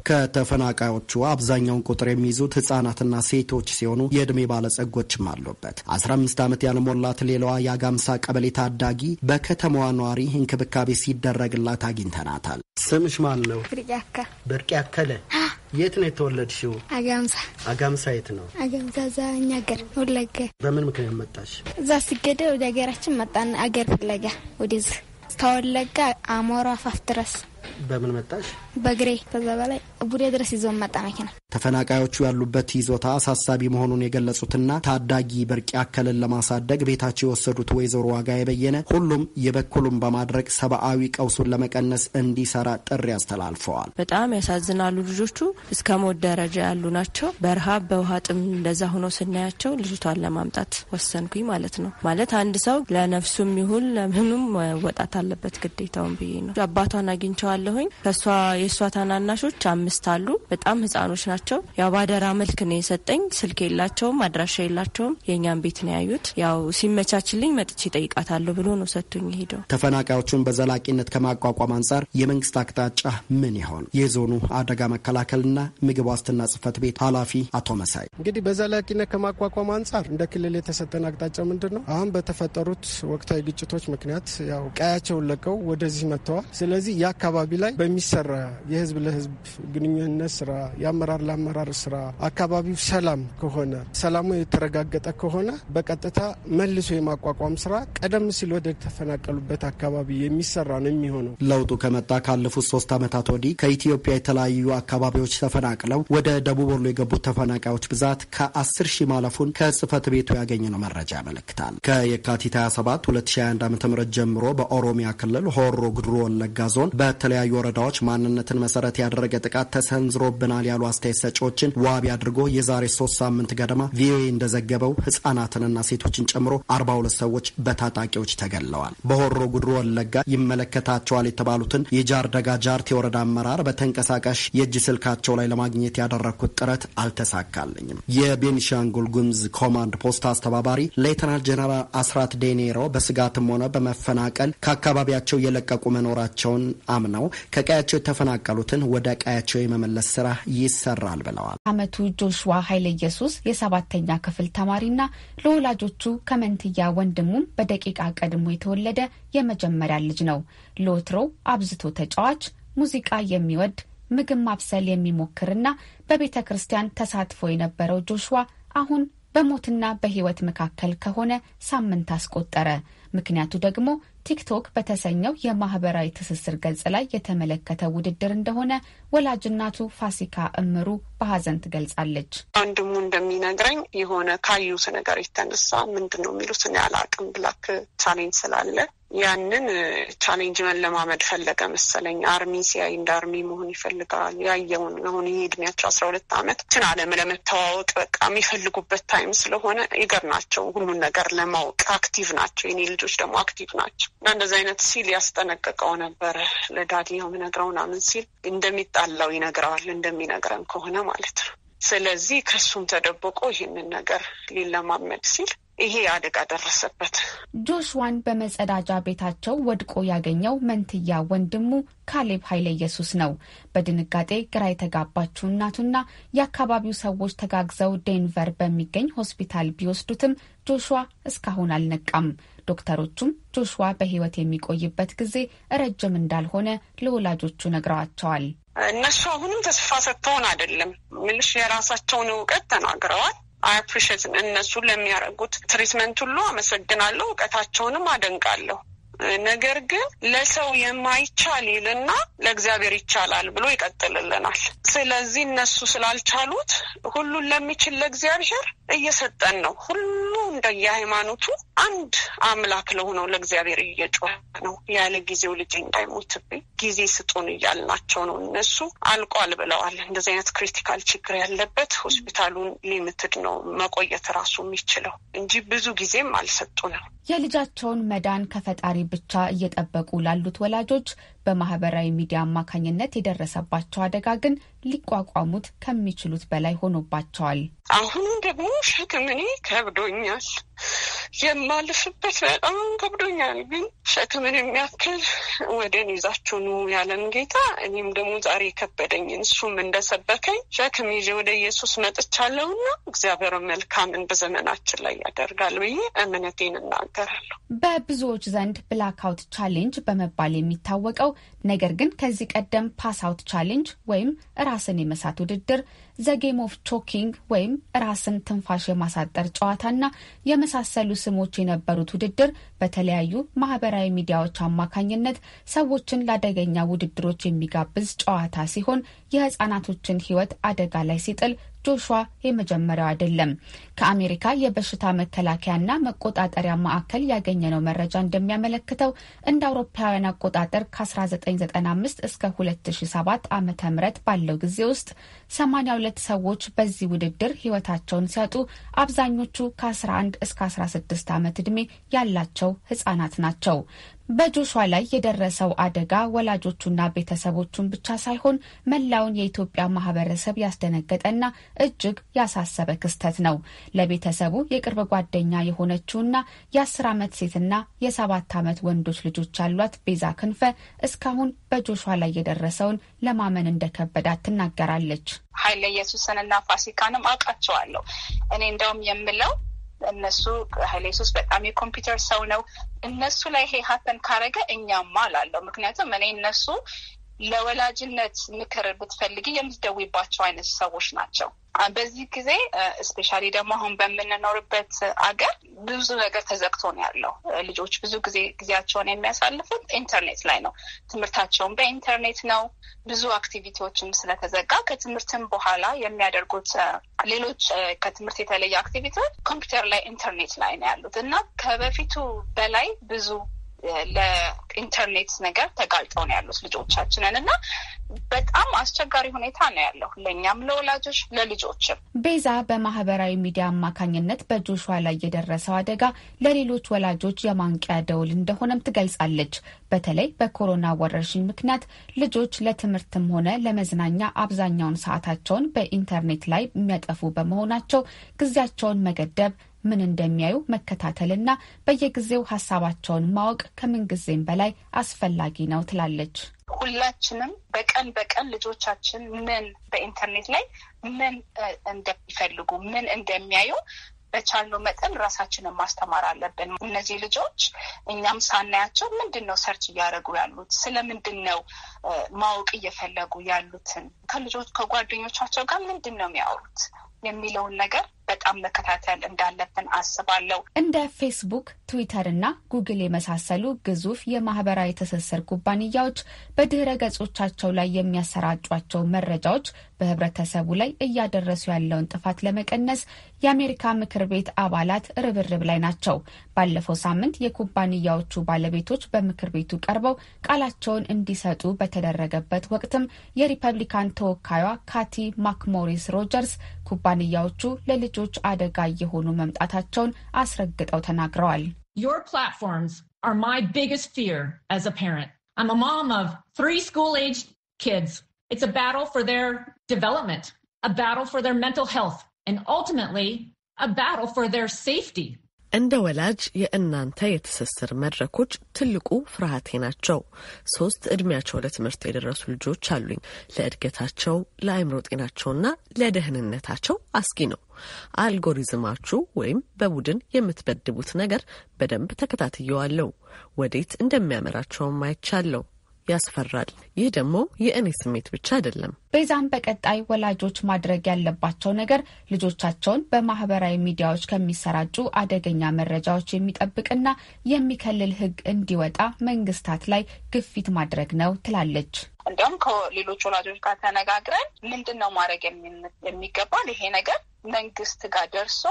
ከተፈናቃዮቹ አብዛኛውን ቁጥር የሚይዙት ህጻናትና ሴቶች ሲሆኑ የእድሜ ባለጸጎችም አሉበት። አስራ አምስት ዓመት ያልሞላት ሌላዋ የአጋምሳ ቀበሌ ታዳጊ በከተማዋ ነዋሪ እንክብካቤ ሲደረግላት አግኝተናታል። ስምሽ ማን ነው? ብርቅያካ ብርቅ ያከለ የት ነው የተወለድሽው? አጋምሳ። አጋምሳ የት ነው? አጋምሳ እዛ እኛ ሀገር ወለጋ። በምን ምክንያት መጣሽ? እዛ ሲገደ ወደ ሀገራችን መጣን። አገር ፍለጋ ወደዚህ ከወለጋ አሞራ አፋፍ ድረስ በምን መጣሽ? በግሬ ከዛ በላይ ቡዴ ድረስ ይዞን መጣ መኪና። ተፈናቃዮቹ ያሉበት ይዞታ አሳሳቢ መሆኑን የገለጹትና ታዳጊ ብርቅ ያከልን ለማሳደግ ቤታቸው የወሰዱት ወይዘሮ ዋጋ የበየነ ሁሉም የበኩሉን በማድረግ ሰብአዊ ቀውሱን ለመቀነስ እንዲሰራ ጥሪ አስተላልፈዋል። በጣም ያሳዝናሉ። ልጆቹ እስከ ሞት ደረጃ ያሉ ናቸው። በረሃብ በውሃ ጥም እንደዛ ሆኖ ስናያቸው ልጅቷን ለማምጣት ወሰንኩኝ ማለት ነው። ማለት አንድ ሰው ለነፍሱም ይሁን ለምኑም መወጣት አለበት ግዴታውን ብዬ ነው። አባቷን አግኝቸዋለሁኝ ከሷ የእሷ ታናናሾች አምስት አሉ። በጣም ህጻኖች ናቸው። ያው ባደራ መልክ ነው የሰጠኝ። ስልክ የላቸውም፣ አድራሻ የላቸውም። የእኛም ቤት ነው ያዩት። ያው ሲመቻችልኝ መጥቼ ጠይቃታለሁ ብሎ ነው ሰጥቶኝ ሄደው። ተፈናቃዮቹን በዘላቂነት ከማቋቋም አንጻር የመንግስት አቅጣጫ ምን ይሆን? የዞኑ አደጋ መከላከልና ምግብ ዋስትና ጽህፈት ቤት ኃላፊ አቶ መሳይ እንግዲህ በዘላቂነት ከማቋቋም አንጻር እንደ ክልል የተሰጠን አቅጣጫ ምንድን ነው? አሁን በተፈጠሩት ወቅታዊ ግጭቶች ምክንያት ያው ቀያቸውን ለቀው ወደዚህ መጥተዋል። ስለዚህ የአካባቢ ላይ በሚሰራ የህዝብ ለህዝብ ግንኙነት ስራ፣ የአመራር ለአመራር ስራ አካባቢው ሰላም ከሆነ ሰላሙ የተረጋገጠ ከሆነ በቀጥታ መልሶ የማቋቋም ስራ ቀደም ሲል ወደ ተፈናቀሉበት አካባቢ የሚሰራ ነው የሚሆነው። ለውጡ ከመጣ ካለፉት ሶስት ዓመታት ወዲህ ከኢትዮጵያ የተለያዩ አካባቢዎች ተፈናቅለው ወደ ደቡብ ወሎ የገቡት ተፈናቃዮች ብዛት ከ10 ሺህ ማለፉን ከጽህፈት ቤቱ ያገኘነው መረጃ ያመለክታል። ከየካቲት 27 2021 ዓ ም ጀምሮ በኦሮሚያ ክልል ሆሮ ጉድሩ ወለጋ ዞን በተለያዩ ወረዳዎች ማንነትን መሰረት ያደረገ ጥቃት ተሰንዝሮብናል ያሉ አስተያየት ሰጪዎችን ዋቢ አድርጎ የዛሬ ሶስት ሳምንት ገደማ ቪኦኤ እንደዘገበው ህጻናትንና ሴቶችን ጨምሮ 42 ሰዎች በታጣቂዎች ተገለዋል። በሆሮ ጉድሩ ወለጋ ይመለከታቸዋል የተባሉትን የጃርደጋ ጃርቴ የወረዳ አመራር በተንቀሳቃሽ የእጅ ስልካቸው ላይ ለማግኘት ያደረግኩት ጥረት አልተሳካልኝም። የቤኒሻንጉል ጉምዝ ኮማንድ ፖስት አስተባባሪ ሌተናል ጀነራል አስራት ዴኔሮ በስጋትም ሆነ በመፈናቀል ከአካባቢያቸው የለቀቁ መኖራቸውን አምነው ከቀያቸው የተፈናቀሉትን ወደ ቀያቸው የመመለስ ስራ ይሰራል ብለዋል። አመቱ ጆሽዋ ኃይለ ኢየሱስ የሰባተኛ ክፍል ተማሪና ለወላጆቹ ከመንትያ ወንድሙም በደቂቃ ቀድሞ የተወለደ የመጀመሪያ ልጅ ነው። ለወትሮ አብዝቶ ተጫዋች፣ ሙዚቃ የሚወድ ምግብ ማብሰል የሚሞክርና በቤተ ክርስቲያን ተሳትፎ የነበረው ጆሽዋ አሁን በሞትና በሕይወት መካከል ከሆነ ሳምንት አስቆጠረ። ምክንያቱ ደግሞ ቲክቶክ በተሰኘው የማህበራዊ ትስስር ገጽ ላይ የተመለከተ ውድድር እንደሆነ ወላጅናቱ ፋሲካ እምሩ በሀዘን ትገልጻለች። ወንድሙ እንደሚነግረኝ የሆነ ካዩት ነገር የተነሳ ምንድን ነው የሚሉት እኔ አላቅም black challenge ስላለ ያንን challenge መለማመድ ፈለገ መሰለኝ። army ሲያይ እንደ army መሆን ይፈልጋል። ያየውን አሁን ይህ እድሜያቸው አስራ ሁለት ዓመት ይህችን አለም ለመተዋወቅ በቃ የሚፈልጉበት time ስለሆነ eager ናቸው ሁሉን ነገር ለማወቅ active ናቸው። የኔ ልጆች ደግሞ active ናቸው እና እንደዚህ አይነት ሲል ያስጠነቀቀው ነበረ ለ daddy የምነግረው ምናምን ሲል እንደሚጣላው ይነግረዋል እንደሚነግረን ከሆነ ማለት ነው። ስለዚህ ከሱም ተደብቆ ይህንን ነገር ሊለማመድ ሲል ይሄ አደጋ ደረሰበት። ጆሽዋን በመጸዳጃ ቤታቸው ወድቆ ያገኘው መንትያ ወንድሙ ካሌብ ኃይለ ኢየሱስ ነው። በድንጋጤ ግራ የተጋባችው እናቱና የአካባቢው ሰዎች ተጋግዘው ዴንቨር በሚገኝ ሆስፒታል ቢወስዱትም ጆሽዋ እስካሁን አልነቃም። ዶክተሮቹም ጆሽዋ በሕይወት የሚቆይበት ጊዜ ረጅም እንዳልሆነ ለወላጆቹ ነግረዋቸዋል። እነሱ አሁንም ተስፋ ሰጥተውን አይደለም ምልሽ የራሳቸውን እውቀት ተናግረዋል። I appreciate እነሱ ለሚያደርጉት treatment ሁሉ አመሰግናለሁ። እውቀታቸውንም አደንቃለሁ። ነገር ግን ለሰው የማይቻል ይልና ለእግዚአብሔር ይቻላል ብሎ ይቀጥልልናል። ስለዚህ እነሱ ስላልቻሉት ሁሉን ለሚችል ለእግዚአብሔር እየሰጠን ነው። ሁሉ እንደየሃይማኖቱ አንድ አምላክ ለሆነው ለእግዚአብሔር እየጮኸ ነው። ያለ ጊዜው ልጅ እንዳይሞትብኝ ጊዜ ስጡን እያልናቸው ነው። እነሱ አልቋል ብለዋል። እንደዚህ አይነት critical ችግር ያለበት ሆስፒታሉን limited ነው መቆየት ራሱ የሚችለው እንጂ ብዙ ጊዜም አልሰጡንም። የልጃቸውን መዳን ከፈጣሪ ብቻ እየጠበቁ ላሉት ወላጆች በማህበራዊ ሚዲያ አማካኝነት የደረሰባቸው አደጋ ግን ሊቋቋሙት ከሚችሉት በላይ ሆኖባቸዋል። አሁንም ደግሞ ሸክም እኔ ከብዶኛል። የማልፍበት በጣም ከብዶኛል። ግን ሸክምን የሚያክል ወደኔ ይዛችሁ ኑ ያለን ጌታ እኔም ደግሞ ዛሬ የከበደኝን እሱም እንደሰበከኝ ሸክም ይዤ ወደ ኢየሱስ መጥቻለሁና እግዚአብሔር መልካምን በዘመናችን ላይ ያደርጋል ብዬ እምነቴን እናገራለሁ። በብዙዎች ዘንድ blackout challenge በመባል የሚታወቀው ነገር ግን ከዚህ ቀደም pass out challenge ወይም ራስን የመሳት ውድድር the game of choking ወይም ራስን ትንፋሽ የማሳጠር ጨዋታና የመሳሰሉ ስሞች የነበሩት ውድድር በተለያዩ ማህበራዊ ሚዲያዎች አማካኝነት ሰዎችን ለአደገኛ ውድድሮች የሚጋብዝ ጨዋታ ሲሆን የህጻናቶችን ሕይወት አደጋ ላይ ሲጥል ጆሹዋ የመጀመሪያው አይደለም። ከአሜሪካ የበሽታ መከላከያና መቆጣጠሪያ ማዕከል ያገኘነው መረጃ እንደሚያመለክተው እንደ አውሮፓውያን አቆጣጠር ከ1995 እስከ 2007 ዓ ም ባለው ጊዜ ውስጥ 82 ሰዎች በዚህ ውድድር ህይወታቸውን ሲያጡ አብዛኞቹ ከ11 እስከ 16 ዓመት ዕድሜ ያላቸው ህጻናት ናቸው። በጆሿ ላይ የደረሰው አደጋ ወላጆቹና ቤተሰቦቹን ብቻ ሳይሆን መላውን የኢትዮጵያ ማህበረሰብ ያስደነገጠና እጅግ ያሳሰበ ክስተት ነው። ለቤተሰቡ የቅርብ ጓደኛ የሆነችውና የአስር ዓመት ሴትና የሰባት ዓመት ወንዶች ልጆች ያሏት ቤዛ ክንፈ እስካሁን በጆሿ ላይ የደረሰውን ለማመን እንደከበዳት ትናገራለች። ኃይለ ኢየሱስንና ፋሲካንም አውቃቸዋለሁ። እኔ እንደውም የምለው እነሱ ኃይለ ኢየሱስ በጣም የኮምፒውተር ሰው ነው። እነሱ ላይ ይሄ ሀተን ካረገ እኛማ አላለሁ። ምክንያቱም እኔ እነሱ ለወላጅነት ምክር ብትፈልጊ የምትደውይባቸው አይነት ሰዎች ናቸው። በዚህ ጊዜ especially ደግሞ አሁን በምንኖርበት አገር ብዙ ነገር ተዘግቶ ነው ያለው። ልጆች ብዙ ጊዜ ጊዜያቸውን የሚያሳልፉት ኢንተርኔት ላይ ነው። ትምህርታቸውን በኢንተርኔት ነው። ብዙ activity ዎችም ስለተዘጋ ከትምህርትም በኋላ የሚያደርጉት ሌሎች ከትምህርት የተለየ activity ዎች ኮምፒውተር ላይ ኢንተርኔት ላይ ነው ያሉት እና ከበፊቱ በላይ ብዙ ለኢንተርኔት ነገር ተጋልጠው ነው ያሉት ልጆቻችንን እና በጣም አስቸጋሪ ሁኔታ ነው ያለው ለእኛም፣ ለወላጆች፣ ለልጆችም። ቤዛ በማህበራዊ ሚዲያ አማካኝነት በጆሹዋ ላይ የደረሰው አደጋ ለሌሎች ወላጆች የማንቂያ ደውል እንደሆነም ትገልጻለች። በተለይ በኮሮና ወረርሽኝ ምክንያት ልጆች ለትምህርትም ሆነ ለመዝናኛ አብዛኛውን ሰዓታቸውን በኢንተርኔት ላይ የሚያጠፉ በመሆናቸው ጊዜያቸውን መገደብ ምን እንደሚያዩ መከታተልና በየጊዜው ሀሳባቸውን ማወቅ ከምንጊዜም በላይ አስፈላጊ ነው ትላለች። ሁላችንም በቀን በቀን ልጆቻችን ምን በኢንተርኔት ላይ ምን እንደሚፈልጉ ምን እንደሚያዩ በቻልነው መጠን ራሳችንን ማስተማር አለብን። እነዚህ ልጆች እኛም ሳናያቸው ምንድን ነው ሰርች እያደረጉ ያሉት ስለምንድን ነው ማወቅ እየፈለጉ ያሉትን ከልጆች ከጓደኞቻቸው ጋር ምንድን ነው የሚያወሩት የሚለውን ነገር በጣም መከታተል እንዳለብን አስባለሁ። እንደ ፌስቡክ፣ ትዊተር እና ጉግል የመሳሰሉ ግዙፍ የማህበራዊ ትስስር ኩባንያዎች በድህረ ገጾቻቸው ላይ የሚያሰራጯቸው መረጃዎች በህብረተሰቡ ላይ እያደረሱ ያለውን ጥፋት ለመቀነስ የአሜሪካ ምክር ቤት አባላት ርብርብ ላይ ናቸው። ባለፈው ሳምንት የኩባንያዎቹ ባለቤቶች በምክር ቤቱ ቀርበው ቃላቸውን እንዲሰጡ በተደረገበት ወቅትም የሪፐብሊካን ተወካዩ ካቲ ማክሞሪስ ሮጀርስ ኩባንያዎቹ ለልጆች አደጋ እየሆኑ መምጣታቸውን አስረግጠው ተናግረዋል። Your platforms are my biggest fear as a parent. I'm a mom of three school-aged kids. It's a battle for their development, a battle for their mental health, and ultimately a battle for their safety. እንደ ወላጅ የእናንተ የትስስር መድረኮች ትልቁ ፍርሃቴ ናቸው። ሶስት እድሜያቸው ለትምህርት የደረሱ ልጆች አሉኝ። ለእድገታቸው፣ ለአእምሮ ጤናቸውና ለደህንነታቸው አስጊ ነው። አልጎሪዝማችሁ ወይም በቡድን የምትበድቡት ነገር በደንብ ተከታትየዋለሁ። ወዴት እንደሚያመራቸውም አይቻለሁ። ያስፈራል። ይህ ደግሞ የእኔ ስሜት ብቻ አይደለም። ቤዛም በቀጣይ ወላጆች ማድረግ ያለባቸው ነገር ልጆቻቸውን በማህበራዊ ሚዲያዎች ከሚሰራጩ አደገኛ መረጃዎች የሚጠብቅና የሚከልል ሕግ እንዲወጣ መንግስታት ላይ ግፊት ማድረግ ነው ትላለች። እንዲያውም ከሌሎች ወላጆች ጋር ተነጋግረን ምንድን ነው ማድረግ የሚገባን ይሄ ነገር መንግስት ጋር ደርሶ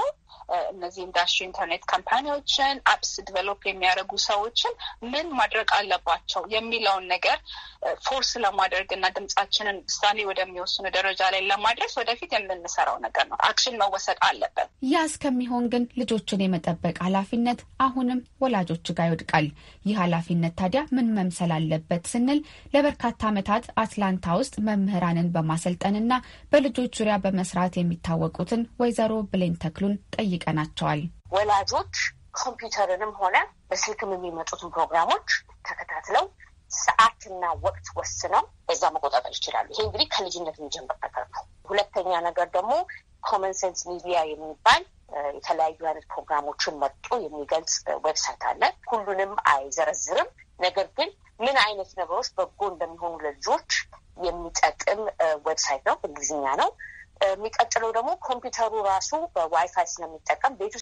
እነዚህ ኢንዱስትሪ ኢንተርኔት company ዎችን apps develop የሚያደርጉ ሰዎችን ምን ማድረግ አለባቸው የሚለውን ነገር force ለማድረግ እና ድምጻችንን ውሳኔ ወደሚወስኑ ደረጃ ላይ ለማድረስ ወደፊት የምንሰራው ነገር ነው። action መወሰድ አለበት። ያ እስከሚሆን ግን ልጆችን የመጠበቅ ኃላፊነት አሁንም ወላጆች ጋር ይወድቃል። ይህ ኃላፊነት ታዲያ ምን መምሰል አለበት ስንል ለበርካታ ዓመታት አትላንታ ውስጥ መምህራንን በማሰልጠንና በልጆች ዙሪያ በመስራት የሚታወቁትን ወይዘሮ ብሌን ተክሉን ጠይቀናቸዋል። ወላጆች ኮምፒውተርንም ሆነ በስልክም የሚመጡትን ፕሮግራሞች ተከታትለው ሰዓትና ወቅት ወስነው በዛ መቆጣጠር ይችላሉ። ይሄ እንግዲህ ከልጅነት የሚጀምር ነገር ነው። ሁለተኛ ነገር ደግሞ Common Sense Media የሚባል የተለያዩ አይነት ፕሮግራሞችን መርጦ የሚገልጽ website አለ። ሁሉንም አይዘረዝርም። ነገር ግን ምን አይነት ነገሮች በጎ እንደሚሆኑ ለልጆች የሚጠቅም website ነው። በእንግሊዝኛ ነው። የሚቀጥለው ደግሞ ኮምፒውተሩ ራሱ በዋይፋይ ስለሚጠቀም ቤት